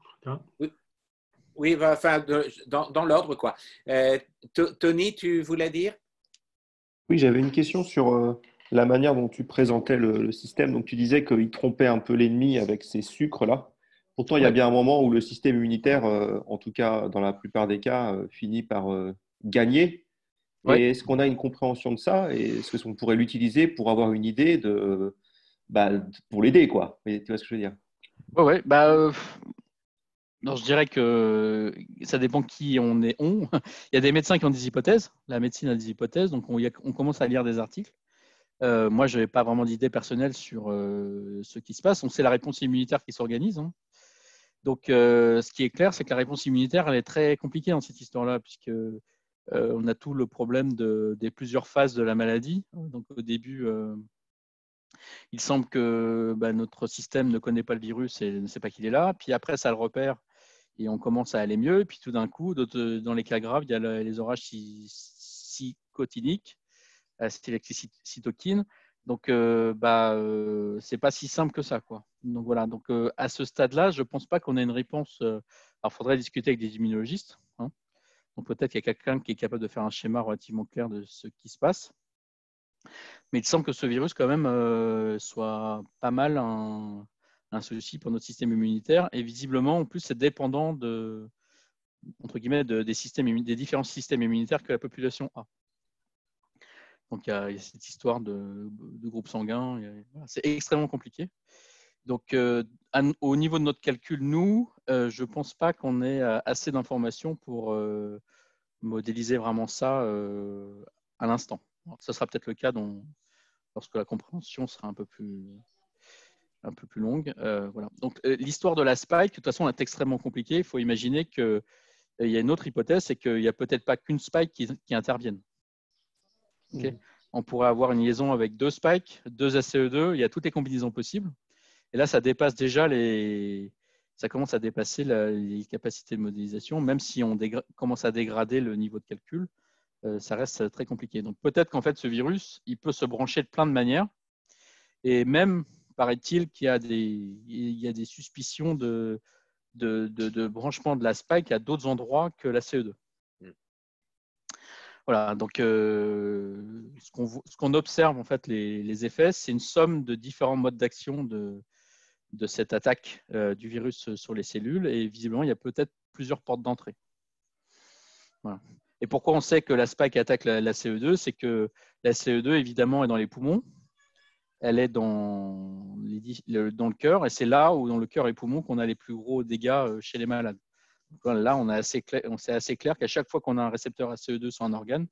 Oui, oui enfin, de, dans, dans l'ordre, quoi. Euh, Tony, tu voulais dire? Oui, j'avais une question sur euh, la manière dont tu présentais le, le système. Donc, tu disais qu'il trompait un peu l'ennemi avec ces sucres-là. Pourtant, il y a bien un moment où le système immunitaire, euh, en tout cas dans la plupart des cas, euh, finit par euh, gagner Ouais. Et est-ce qu'on a une compréhension de ça? Et est-ce qu'on pourrait l'utiliser pour avoir une idée de, bah, pour l'aider, quoi? Tu vois ce que je veux dire? Ouais. Bah, non, je dirais que ça dépend qui on est. On. <laughs> Il y a des médecins qui ont des hypothèses. La médecine a des hypothèses, donc on, a, on commence à lire des articles. Moi, je n'avais pas vraiment d'idée personnelle sur ce qui se passe. On sait la réponse immunitaire qui s'organise. Hein. Donc, euh, ce qui est clair, c'est que la réponse immunitaire, elle est très compliquée dans cette histoire-là, puisque euh, on a tout le problème de, des plusieurs phases de la maladie. Donc au début, euh, il semble que bah, notre système ne connaît pas le virus et ne sait pas qu'il est là. Puis après, ça le repère et on commence à aller mieux. Et puis tout d'un coup, dans les cas graves, il y a les orages cytokiniques, cytokines. Donc, euh, bah, euh, c'est pas si simple que ça, quoi. Donc voilà. Donc euh, à ce stade-là, je pense pas qu'on ait une réponse. alors, il faudrait discuter avec des immunologistes. Hein. Donc peut-être qu'il y a quelqu'un qui est capable de faire un schéma relativement clair de ce qui se passe. Mais il semble que ce virus, quand même, soit pas mal un, un, souci pour notre système immunitaire. Et visiblement, en plus, c'est dépendant de, entre guillemets, de, des, systèmes, des différents systèmes immunitaires que la population a. Donc il y a, cette histoire de, de groupe sanguin. C'est extrêmement compliqué. Donc, euh, au niveau de notre calcul, nous, euh, je ne pense pas qu'on ait assez d'informations pour euh, modéliser vraiment ça euh, à l'instant. Ce sera peut-être le cas lorsque la compréhension sera un peu plus, longue. Euh. Donc, l'histoire de la spike, de toute façon, est extrêmement compliquée. Il faut imaginer qu'il y a une autre hypothèse, c'est qu'il n'y a peut-être pas qu'une spike qui intervienne. Okay mmh. On pourrait avoir une liaison avec deux spikes, deux ACE2, il y a toutes les combinaisons possibles. Et là, ça dépasse déjà les, ça commence à dépasser la, les capacités de modélisation, même si on commence à dégrader le niveau de calcul, euh, ça reste très compliqué. Donc peut-être qu'en fait, ce virus, il peut se brancher de plein de manières, et même paraît-il qu'il y a des, il y a des suspicions de, de, de, de branchement de la spike à d'autres endroits que la CE2. Voilà, donc euh, ce qu'on qu observe en fait les, effets, c'est une somme de différents modes d'action de, cette attaque euh, du virus sur les cellules et visiblement il y a peut-être plusieurs portes d'entrée. Voilà. Et pourquoi on sait que la spike attaque la, la CE2 C'est que la CE2 évidemment est dans les poumons, elle est dans, le, cœur et c'est là où dans le cœur et les poumons qu'on a les plus gros dégâts euh, chez les malades. Là, on, a assez clair, on sait assez clair qu'à chaque fois qu'on a un récepteur ACE2 sur un organe,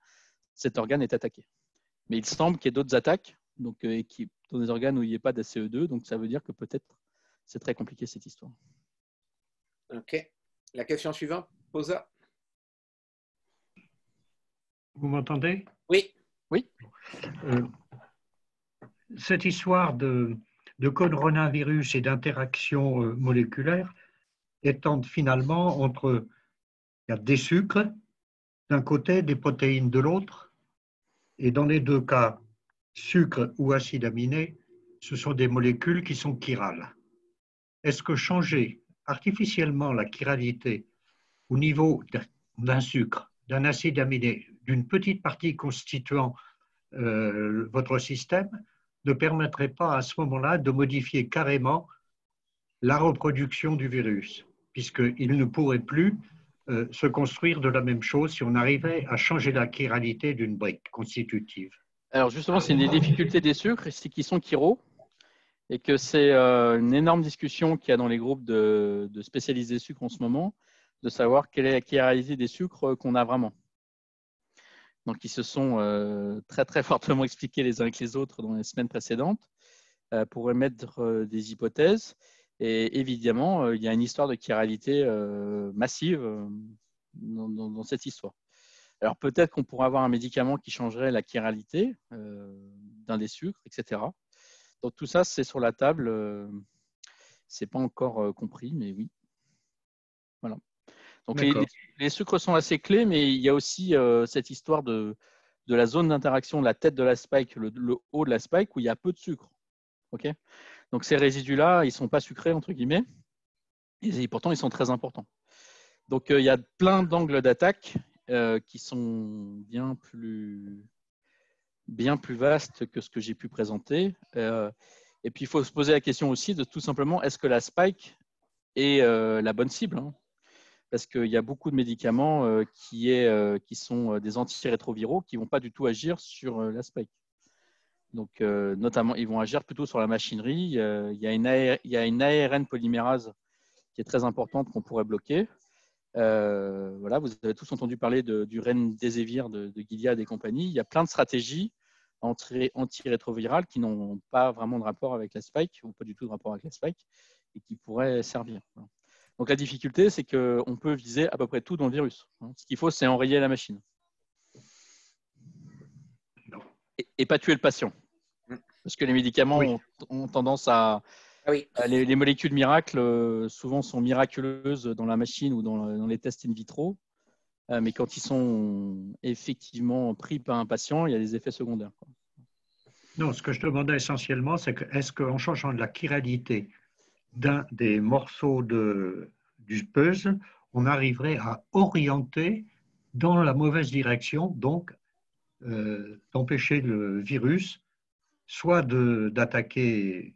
cet organe est attaqué. Mais il semble qu'il y ait d'autres attaques, donc euh, qui, dans des organes où il n'y a pas d'ACE2, donc ça veut dire que peut-être c'est très compliqué cette histoire. Ok. La question suivante, Posa. Vous m'entendez? Oui. Oui. Euh, cette histoire de, de coronavirus et d'interaction euh, moléculaire, étant finalement entre il y a des sucres d'un côté, des protéines de l'autre, et dans les deux cas, sucre ou acide aminé, ce sont des molécules qui sont chirales. Est-ce que changer artificiellement la chiralité au niveau d'un sucre, d'un acide aminé, d'une petite partie constituant euh, votre système, ne permettrait pas à ce moment-là de modifier carrément la reproduction du virus, puisqu'il ne pourrait plus euh, se construire de la même chose si on arrivait à changer la chiralité d'une brique constitutive. Alors justement, c'est une des difficultés des sucres, c'est qu'ils sont chiro et que c'est euh, une énorme discussion qu'il y a dans les groupes de, spécialisés sucres en ce moment, de savoir quelle est la chiralité des sucres qu'on a vraiment. Donc, ils se sont euh, très très fortement expliqués les uns avec les autres dans les semaines précédentes pour émettre des hypothèses. Et évidemment, il y a une histoire de chiralité massive dans, cette histoire. Alors peut-être qu'on pourrait avoir un médicament qui changerait la chiralité d'un des sucres, etc. Donc tout ça, c'est sur la table. Ce c'est pas encore compris, mais oui. Voilà. Donc les, sucres sont assez clés, mais il y a aussi cette histoire de, la zone d'interaction la tête de la spike, le, le, haut de la spike, où il y a peu de sucre. ok? Donc ces résidus-là, ils ne sont pas sucrés, entre guillemets, et pourtant ils sont très importants. Donc euh, il y a plein d'angles d'attaque euh, qui sont bien plus, vastes que ce que j'ai pu présenter. Euh, et puis il faut se poser la question aussi de tout simplement, est-ce que la spike est la bonne cible hein? Parce qu'il y a beaucoup de médicaments qui, qui, sont des antirétroviraux qui ne vont pas du tout agir sur la spike. Donc, euh, notamment, ils vont agir plutôt sur la machinerie. il, y a une ARN polymérase qui est très importante qu'on pourrait bloquer. Euh, voilà, vous avez tous entendu parler du Remdesivir de, de Gilead et compagnie. Il y a plein de stratégies antirétrovirales qui n'ont pas vraiment de rapport avec la spike ou pas du tout de rapport avec la spike et qui pourraient servir. Donc la difficulté, c'est qu'on peut viser à peu près tout dans le virus. Ce qu'il faut, c'est enrayer la machine et, pas tuer le patient. Parce que les médicaments ont, tendance à. Ah oui. les, molécules miracles, euh, souvent, sont miraculeuses dans la machine ou dans, les tests in vitro. Euh, mais quand ils sont effectivement pris par un patient, il y a des effets secondaires. Non, ce que je demandais essentiellement, c'est que est-ce qu'en changeant de la chiralité d'un des morceaux de, du puzzle, on arriverait à orienter dans la mauvaise direction, donc euh, d'empêcher le virus soit d'attaquer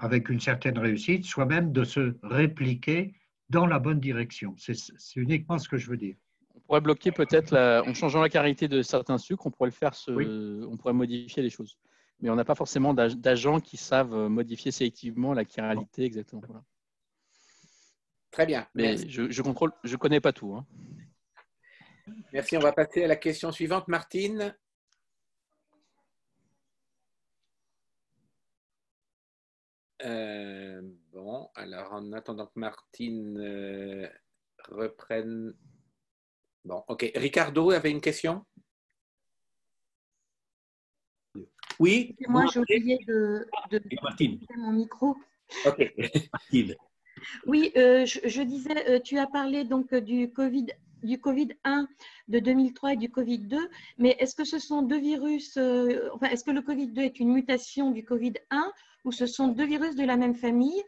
avec une certaine réussite, soit même de se répliquer dans la bonne direction. C'est uniquement ce que je veux dire. On pourrait bloquer peut-être, en changeant la carité de certains sucres, on pourrait le faire, on pourrait modifier les choses. Mais on n'a pas forcément d'agents qui savent modifier sélectivement la chiralité exactement. Très bien. Mais je, je contrôle, je connais pas tout. Hein. Merci. On va passer à la question suivante. Martine. Euh, bon, alors en attendant que Martine euh, reprenne. Bon, ok. Ricardo avait une question? Oui Moi, j'ai oublié de, de mon micro. Ok. <laughs> Martine. Oui, euh, je, disais, tu as parlé donc du Covid du Covid-1 de 2003 et du Covid-2, mais est-ce que ce sont deux virus, euh, enfin, est-ce que le Covid-2 est une mutation du Covid-1 ou ce sont deux virus de la même famille?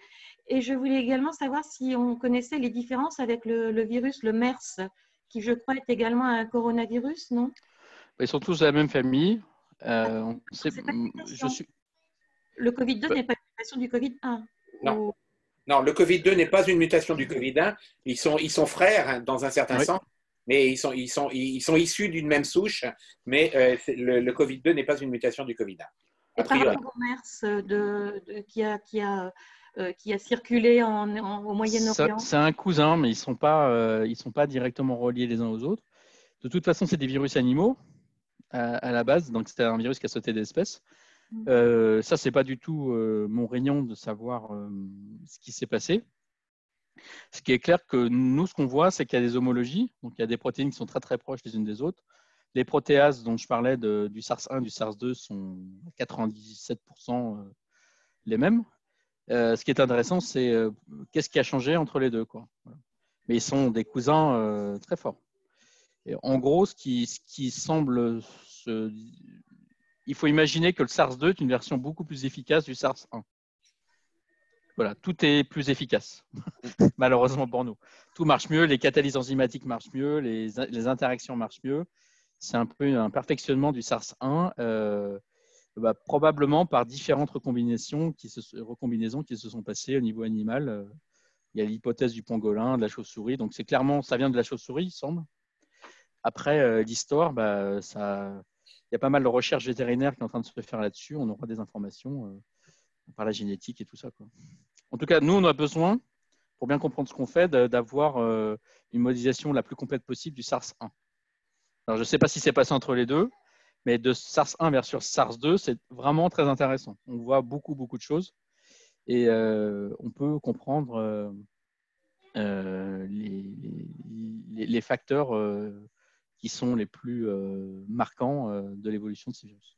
Et je voulais également savoir si on connaissait les différences avec le, virus, le MERS, qui je crois est également un coronavirus, non? Ils sont tous de la même famille. Euh, je suis... Le Covid-2 n'est pas une mutation du Covid-1 Non. Non, le Covid-2 n'est pas une mutation du Covid-1. Ils sont, ils sont frères hein, dans un certain sens, mais ils sont, ils sont, ils sont issus d'une même souche. Mais euh, le, Covid-2 n'est pas une mutation du Covid-1. Et par rapport au MERS de, qui, a, qui, a, euh, qui a circulé en, au Moyen-Orient C'est un cousin, mais ils ne sont, pas, euh, ils sont pas directement reliés les uns aux autres. De toute façon, c'est des virus animaux à, la base, donc c'est un virus qui a sauté d'espèces. Euh, ça, c'est pas du tout euh, mon rayon de savoir euh, ce qui s'est passé. Ce qui est clair que nous, ce qu'on voit, c'est qu'il y a des homologies. Donc, il y a des protéines qui sont très très proches les unes des autres. Les protéases dont je parlais du SARS-1, du SARS-2 sont 97% les mêmes. Euh, ce qui est intéressant, c'est euh, qu'est-ce qui a changé entre les deux. Quoi. Mais ils sont des cousins euh, très forts. Et en gros, ce qui, ce qui semble se... Il faut imaginer que le SARS-2 est une version beaucoup plus efficace du SARS-1. Voilà, tout est plus efficace, <laughs> malheureusement pour nous. Tout marche mieux, les catalyses enzymatiques marchent mieux, les, interactions marchent mieux. C'est un peu un perfectionnement du SARS-1, euh, bah, probablement par différentes recombinaisons qui, se, recombinaisons qui se sont passées au niveau animal. Il y a l'hypothèse du pangolin, de la chauve-souris, donc c'est clairement, ça vient de la chauve-souris, il semble. Après, euh, l'histoire, bah, ça, il y a pas mal de recherches vétérinaires qui sont en train de se faire là-dessus. On aura des informations euh, par la génétique et tout ça. En tout cas, nous, on a besoin, pour bien comprendre ce qu'on fait, d'avoir euh, une modélisation la plus complète possible du SARS-1. Alors, je ne sais pas si c'est passé entre les deux, mais de SARS-1 versus SARS-2, c'est vraiment très intéressant. On voit beaucoup, beaucoup de choses et euh, on peut comprendre les, facteurs qui sont les plus euh, marquants euh, de l'évolution de ces virus.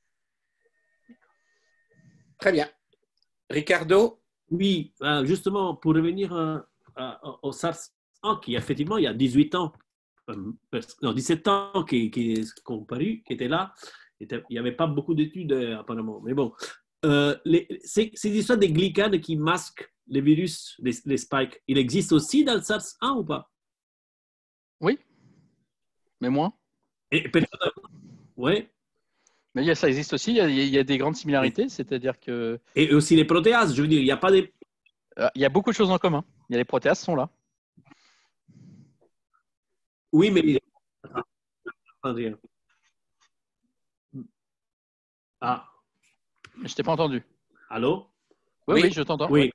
Très bien. Ricardo? Oui, euh, justement, pour revenir euh, au SARS-1, qui effectivement, il y a 18 ans, non, 17 ans qui, qui est comparu, qui était là, il n'y avait pas beaucoup d'études apparemment. Mais bon, euh, ces, histoires des glycanes qui masquent les virus, les, les spikes, il existe aussi dans le SARS-1 ou pas? Mais moins. Et peut-être- Ouais. Mais il y a- ça existe aussi, il y a, il y a des grandes similarités, c'est-à-dire que Et aussi les protéases, je veux dire, il n'y a pas des. euh, il y a beaucoup de choses en commun. Il y a les protéases sont là. Oui, mais. Ah, Je t'ai pas entendu. allô? Oui, oui, je t'entends. Oui,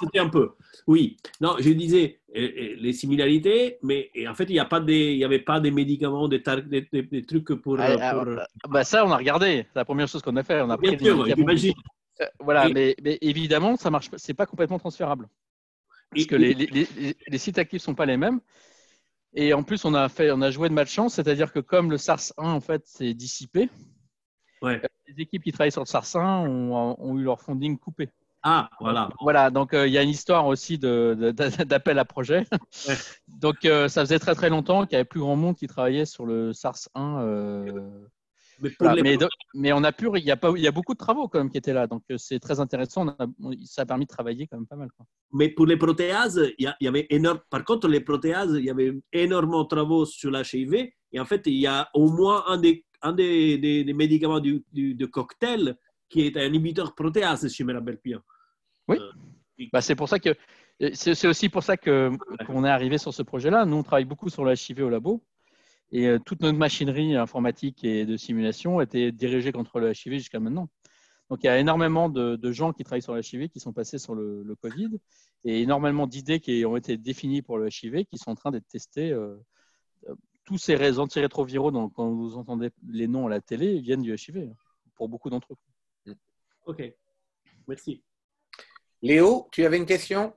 c'était un peu. Oui, non, je disais euh, euh, les similarités, mais en fait, il n'y avait pas des médicaments, des, tar- des, des- des trucs pour. Ah, euh, ah, pour- ah, bah ça, on a regardé. C'est la première chose qu'on a fait. On a Bien pris sûr, j'imagine. Euh, Voilà, Et- mais, mais évidemment, ça marche. pas- C'est pas complètement transférable parce Et- que les, les- les- les sites actifs sont pas les mêmes. Et en plus, on a fait, on a joué de malchance, c'est-à-dire que comme le SARS-1 en fait s'est dissipé, Ouais. Les équipes qui travaillent sur le SARS-1 ont, ont eu leur funding coupé. Ah, voilà. Voilà, donc euh, il y a une histoire aussi <laughs> d'appel à projet. Ouais. Donc ça faisait très très longtemps qu'il y avait plus grand monde qui travaillait sur le SARS-1. euh, Mais pour voilà. les- mais, de- mais on a pu, il y a, pas, il y a beaucoup de travaux quand même qui étaient là, donc euh, c'est très intéressant. On a- on- ça a permis de travailler quand même pas mal. quoi. Mais pour les protéases, il y, y avait énorme. Par contre, les protéases, il y avait énormément de travaux sur l'HIV. Et en fait, il y a au moins un des, un des, des- des médicaments du, du- de cocktail qui est un inhibiteur protéase, si je me rappelle bien. Oui. Bah, c'est pour ça que c'est c'est aussi pour ça que qu'on est arrivé sur ce projet-là. Nous, on travaille beaucoup sur le HIV au labo. Et euh, toute notre machinerie informatique et de simulation était dirigée contre le HIV jusqu'à maintenant. Donc, il y a énormément de, de gens qui travaillent sur le HIV qui sont passés sur le, le Covid et énormément d'idées qui ont été définies pour le HIV qui sont en train d'être testées. euh, euh, tous ces ré- antirétroviraux, dont, quand vous entendez les noms à la télé, viennent du HIV hein, pour beaucoup d'entre eux. OK. Merci. Léo, tu avais une question?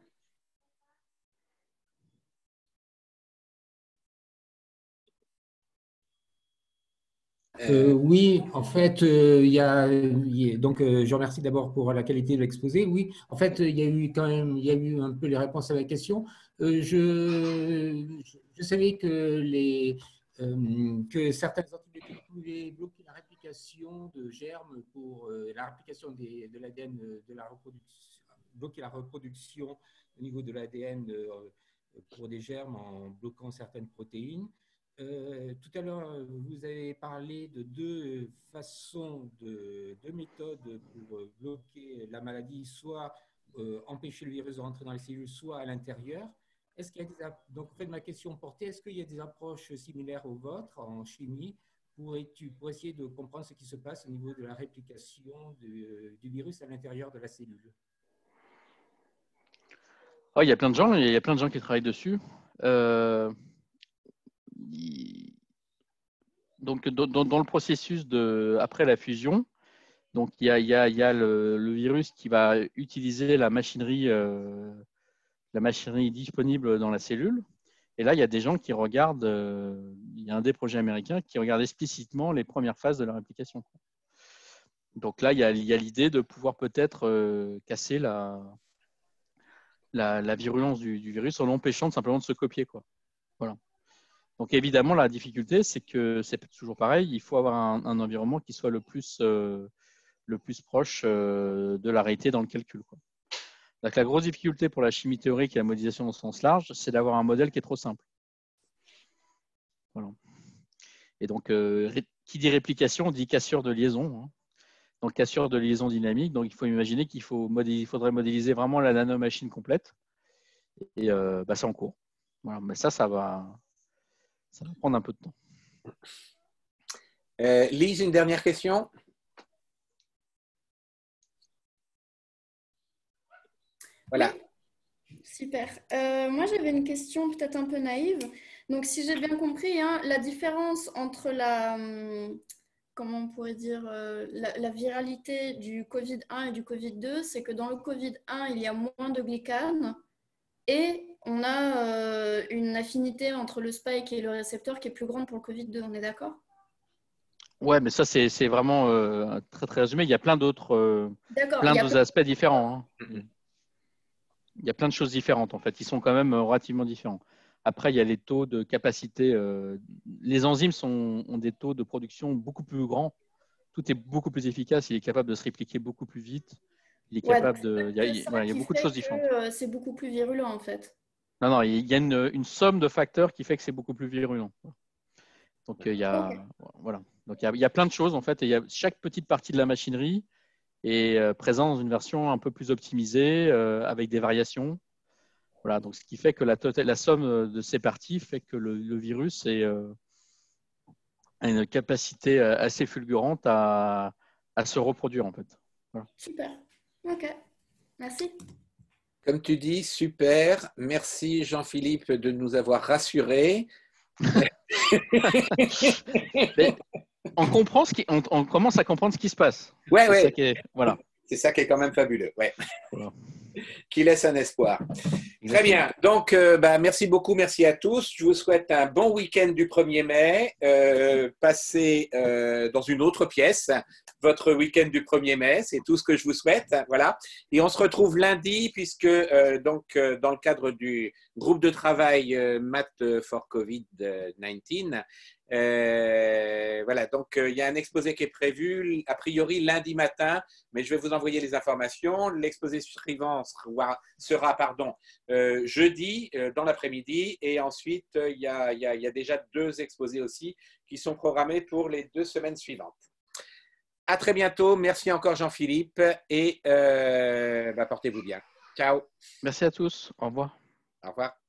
Euh, oui, en fait, euh, il y a, il y a- donc euh, je remercie d'abord pour la qualité de l'exposé. Oui, en fait, il y a eu quand même, il y a eu un peu les réponses à la question. Euh, je, savais que les euh, que certains antibiotiques pouvaient bloquer la réplication de germes pour euh, la réplication de l'ADN de la reproduction, bloquer la reproduction au niveau de l'ADN pour des germes en bloquant certaines protéines. Tout à l'heure, vous avez parlé de deux façons, de deux méthodes pour bloquer la maladie, soit empêcher le virus de rentrer dans les cellules, soit à l'intérieur. Est-ce qu'il y a des donc ma question portée, est-ce qu'il y a des approches similaires aux vôtres en chimie pour, pour essayer de comprendre ce qui se passe au niveau de la réplication du virus à l'intérieur de la cellule? Oh, il y a plein de gens, il y a plein de gens qui travaillent dessus. Euh, donc, dans, le processus de après la fusion, donc il y a, le virus qui va utiliser la machinerie, euh, la machinerie disponible dans la cellule. Et là, il y a des gens qui regardent. euh, il y a un des projets américains qui regarde explicitement les premières phases de la réplication. Donc là, il y a, l'idée de pouvoir peut-être euh, casser la, la, virulence du, virus en l'empêchant simplement de se copier. Quoi. Voilà. Donc évidemment, la difficulté, c'est que c'est toujours pareil, il faut avoir un, environnement qui soit le plus, euh, le plus proche de la réalité dans le calcul. La grosse difficulté pour la chimie théorique et la modélisation au sens large, c'est d'avoir un modèle qui est trop simple. Voilà. Et donc, qui dit réplication dit cassure de liaison. Hein donc cassure de liaison dynamique. Donc il faut imaginer qu'il faut faudrait modéliser vraiment la nanomachine complète. Et euh, bah, c'est en cours. Mais ça, ça va, ça va prendre un peu de temps. Euh, Lise, une dernière question? Voilà. Super. Euh, moi, j'avais une question peut-être un peu naïve. Donc, si j'ai bien compris, hein, la différence entre la, hum, comment on pourrait dire, euh, la, viralité du Covid-1 et du Covid-2, c'est que dans le Covid-1, il y a moins de glycanes et on a euh, une affinité entre le spike et le récepteur qui est plus grande pour le Covid-2. On est d'accord? Ouais, mais ça, c'est vraiment euh, très, très résumé. Il y a plein d'autres plein aspects différents. Hein. Il y a plein de choses différentes, en fait. Ils sont quand même relativement différents. Après, il y a les taux de capacité. Euh, les enzymes sont, ont des taux de production beaucoup plus grands. Tout est beaucoup plus efficace. Il est capable de se répliquer beaucoup plus vite. Il est capable de. Il y a, beaucoup de choses différentes. Euh, c'est beaucoup plus virulent en fait. Non, non, il y a une, somme de facteurs qui fait que c'est beaucoup plus virulent. Donc il y a voilà. Donc il y, a, plein de choses en fait. Et il y a, chaque petite partie de la machinerie est euh, présente dans une version un peu plus optimisée avec des variations. Voilà, donc ce qui fait que la, la somme de ces parties fait que le, virus est, euh, a une capacité euh, assez fulgurante à, se reproduire en fait. Super. Ok. Merci. Comme tu dis, super. Merci Jean-Philippe de nous avoir rassurés. <laughs> <laughs> on comprend ce qui, on, commence à comprendre ce qui se passe. Ouais, ouais. voilà. C'est ça qui est quand même fabuleux. Ouais. <laughs> qui laisse un espoir. Très bien. Donc, euh, bah, merci beaucoup. Merci à tous. Je vous souhaite un bon week-end du 1er mai. Euh, passez euh, dans une autre pièce votre week-end du 1er mai. C'est tout ce que je vous souhaite. Voilà. Et on se retrouve lundi, puisque donc, dans le cadre du groupe de travail Math for COVID-19, euh, voilà, donc euh, il y a un exposé qui est prévu, a priori lundi matin, mais je vais vous envoyer les informations. L'exposé suivant sera, pardon, euh, jeudi dans l'après-midi, et ensuite il y, a, il, y a, déjà deux exposés aussi qui sont programmés pour les deux semaines suivantes. À très bientôt. Merci encore Jean-Philippe et bah, portez-vous bien. Ciao. Merci à tous. Au revoir. Au revoir.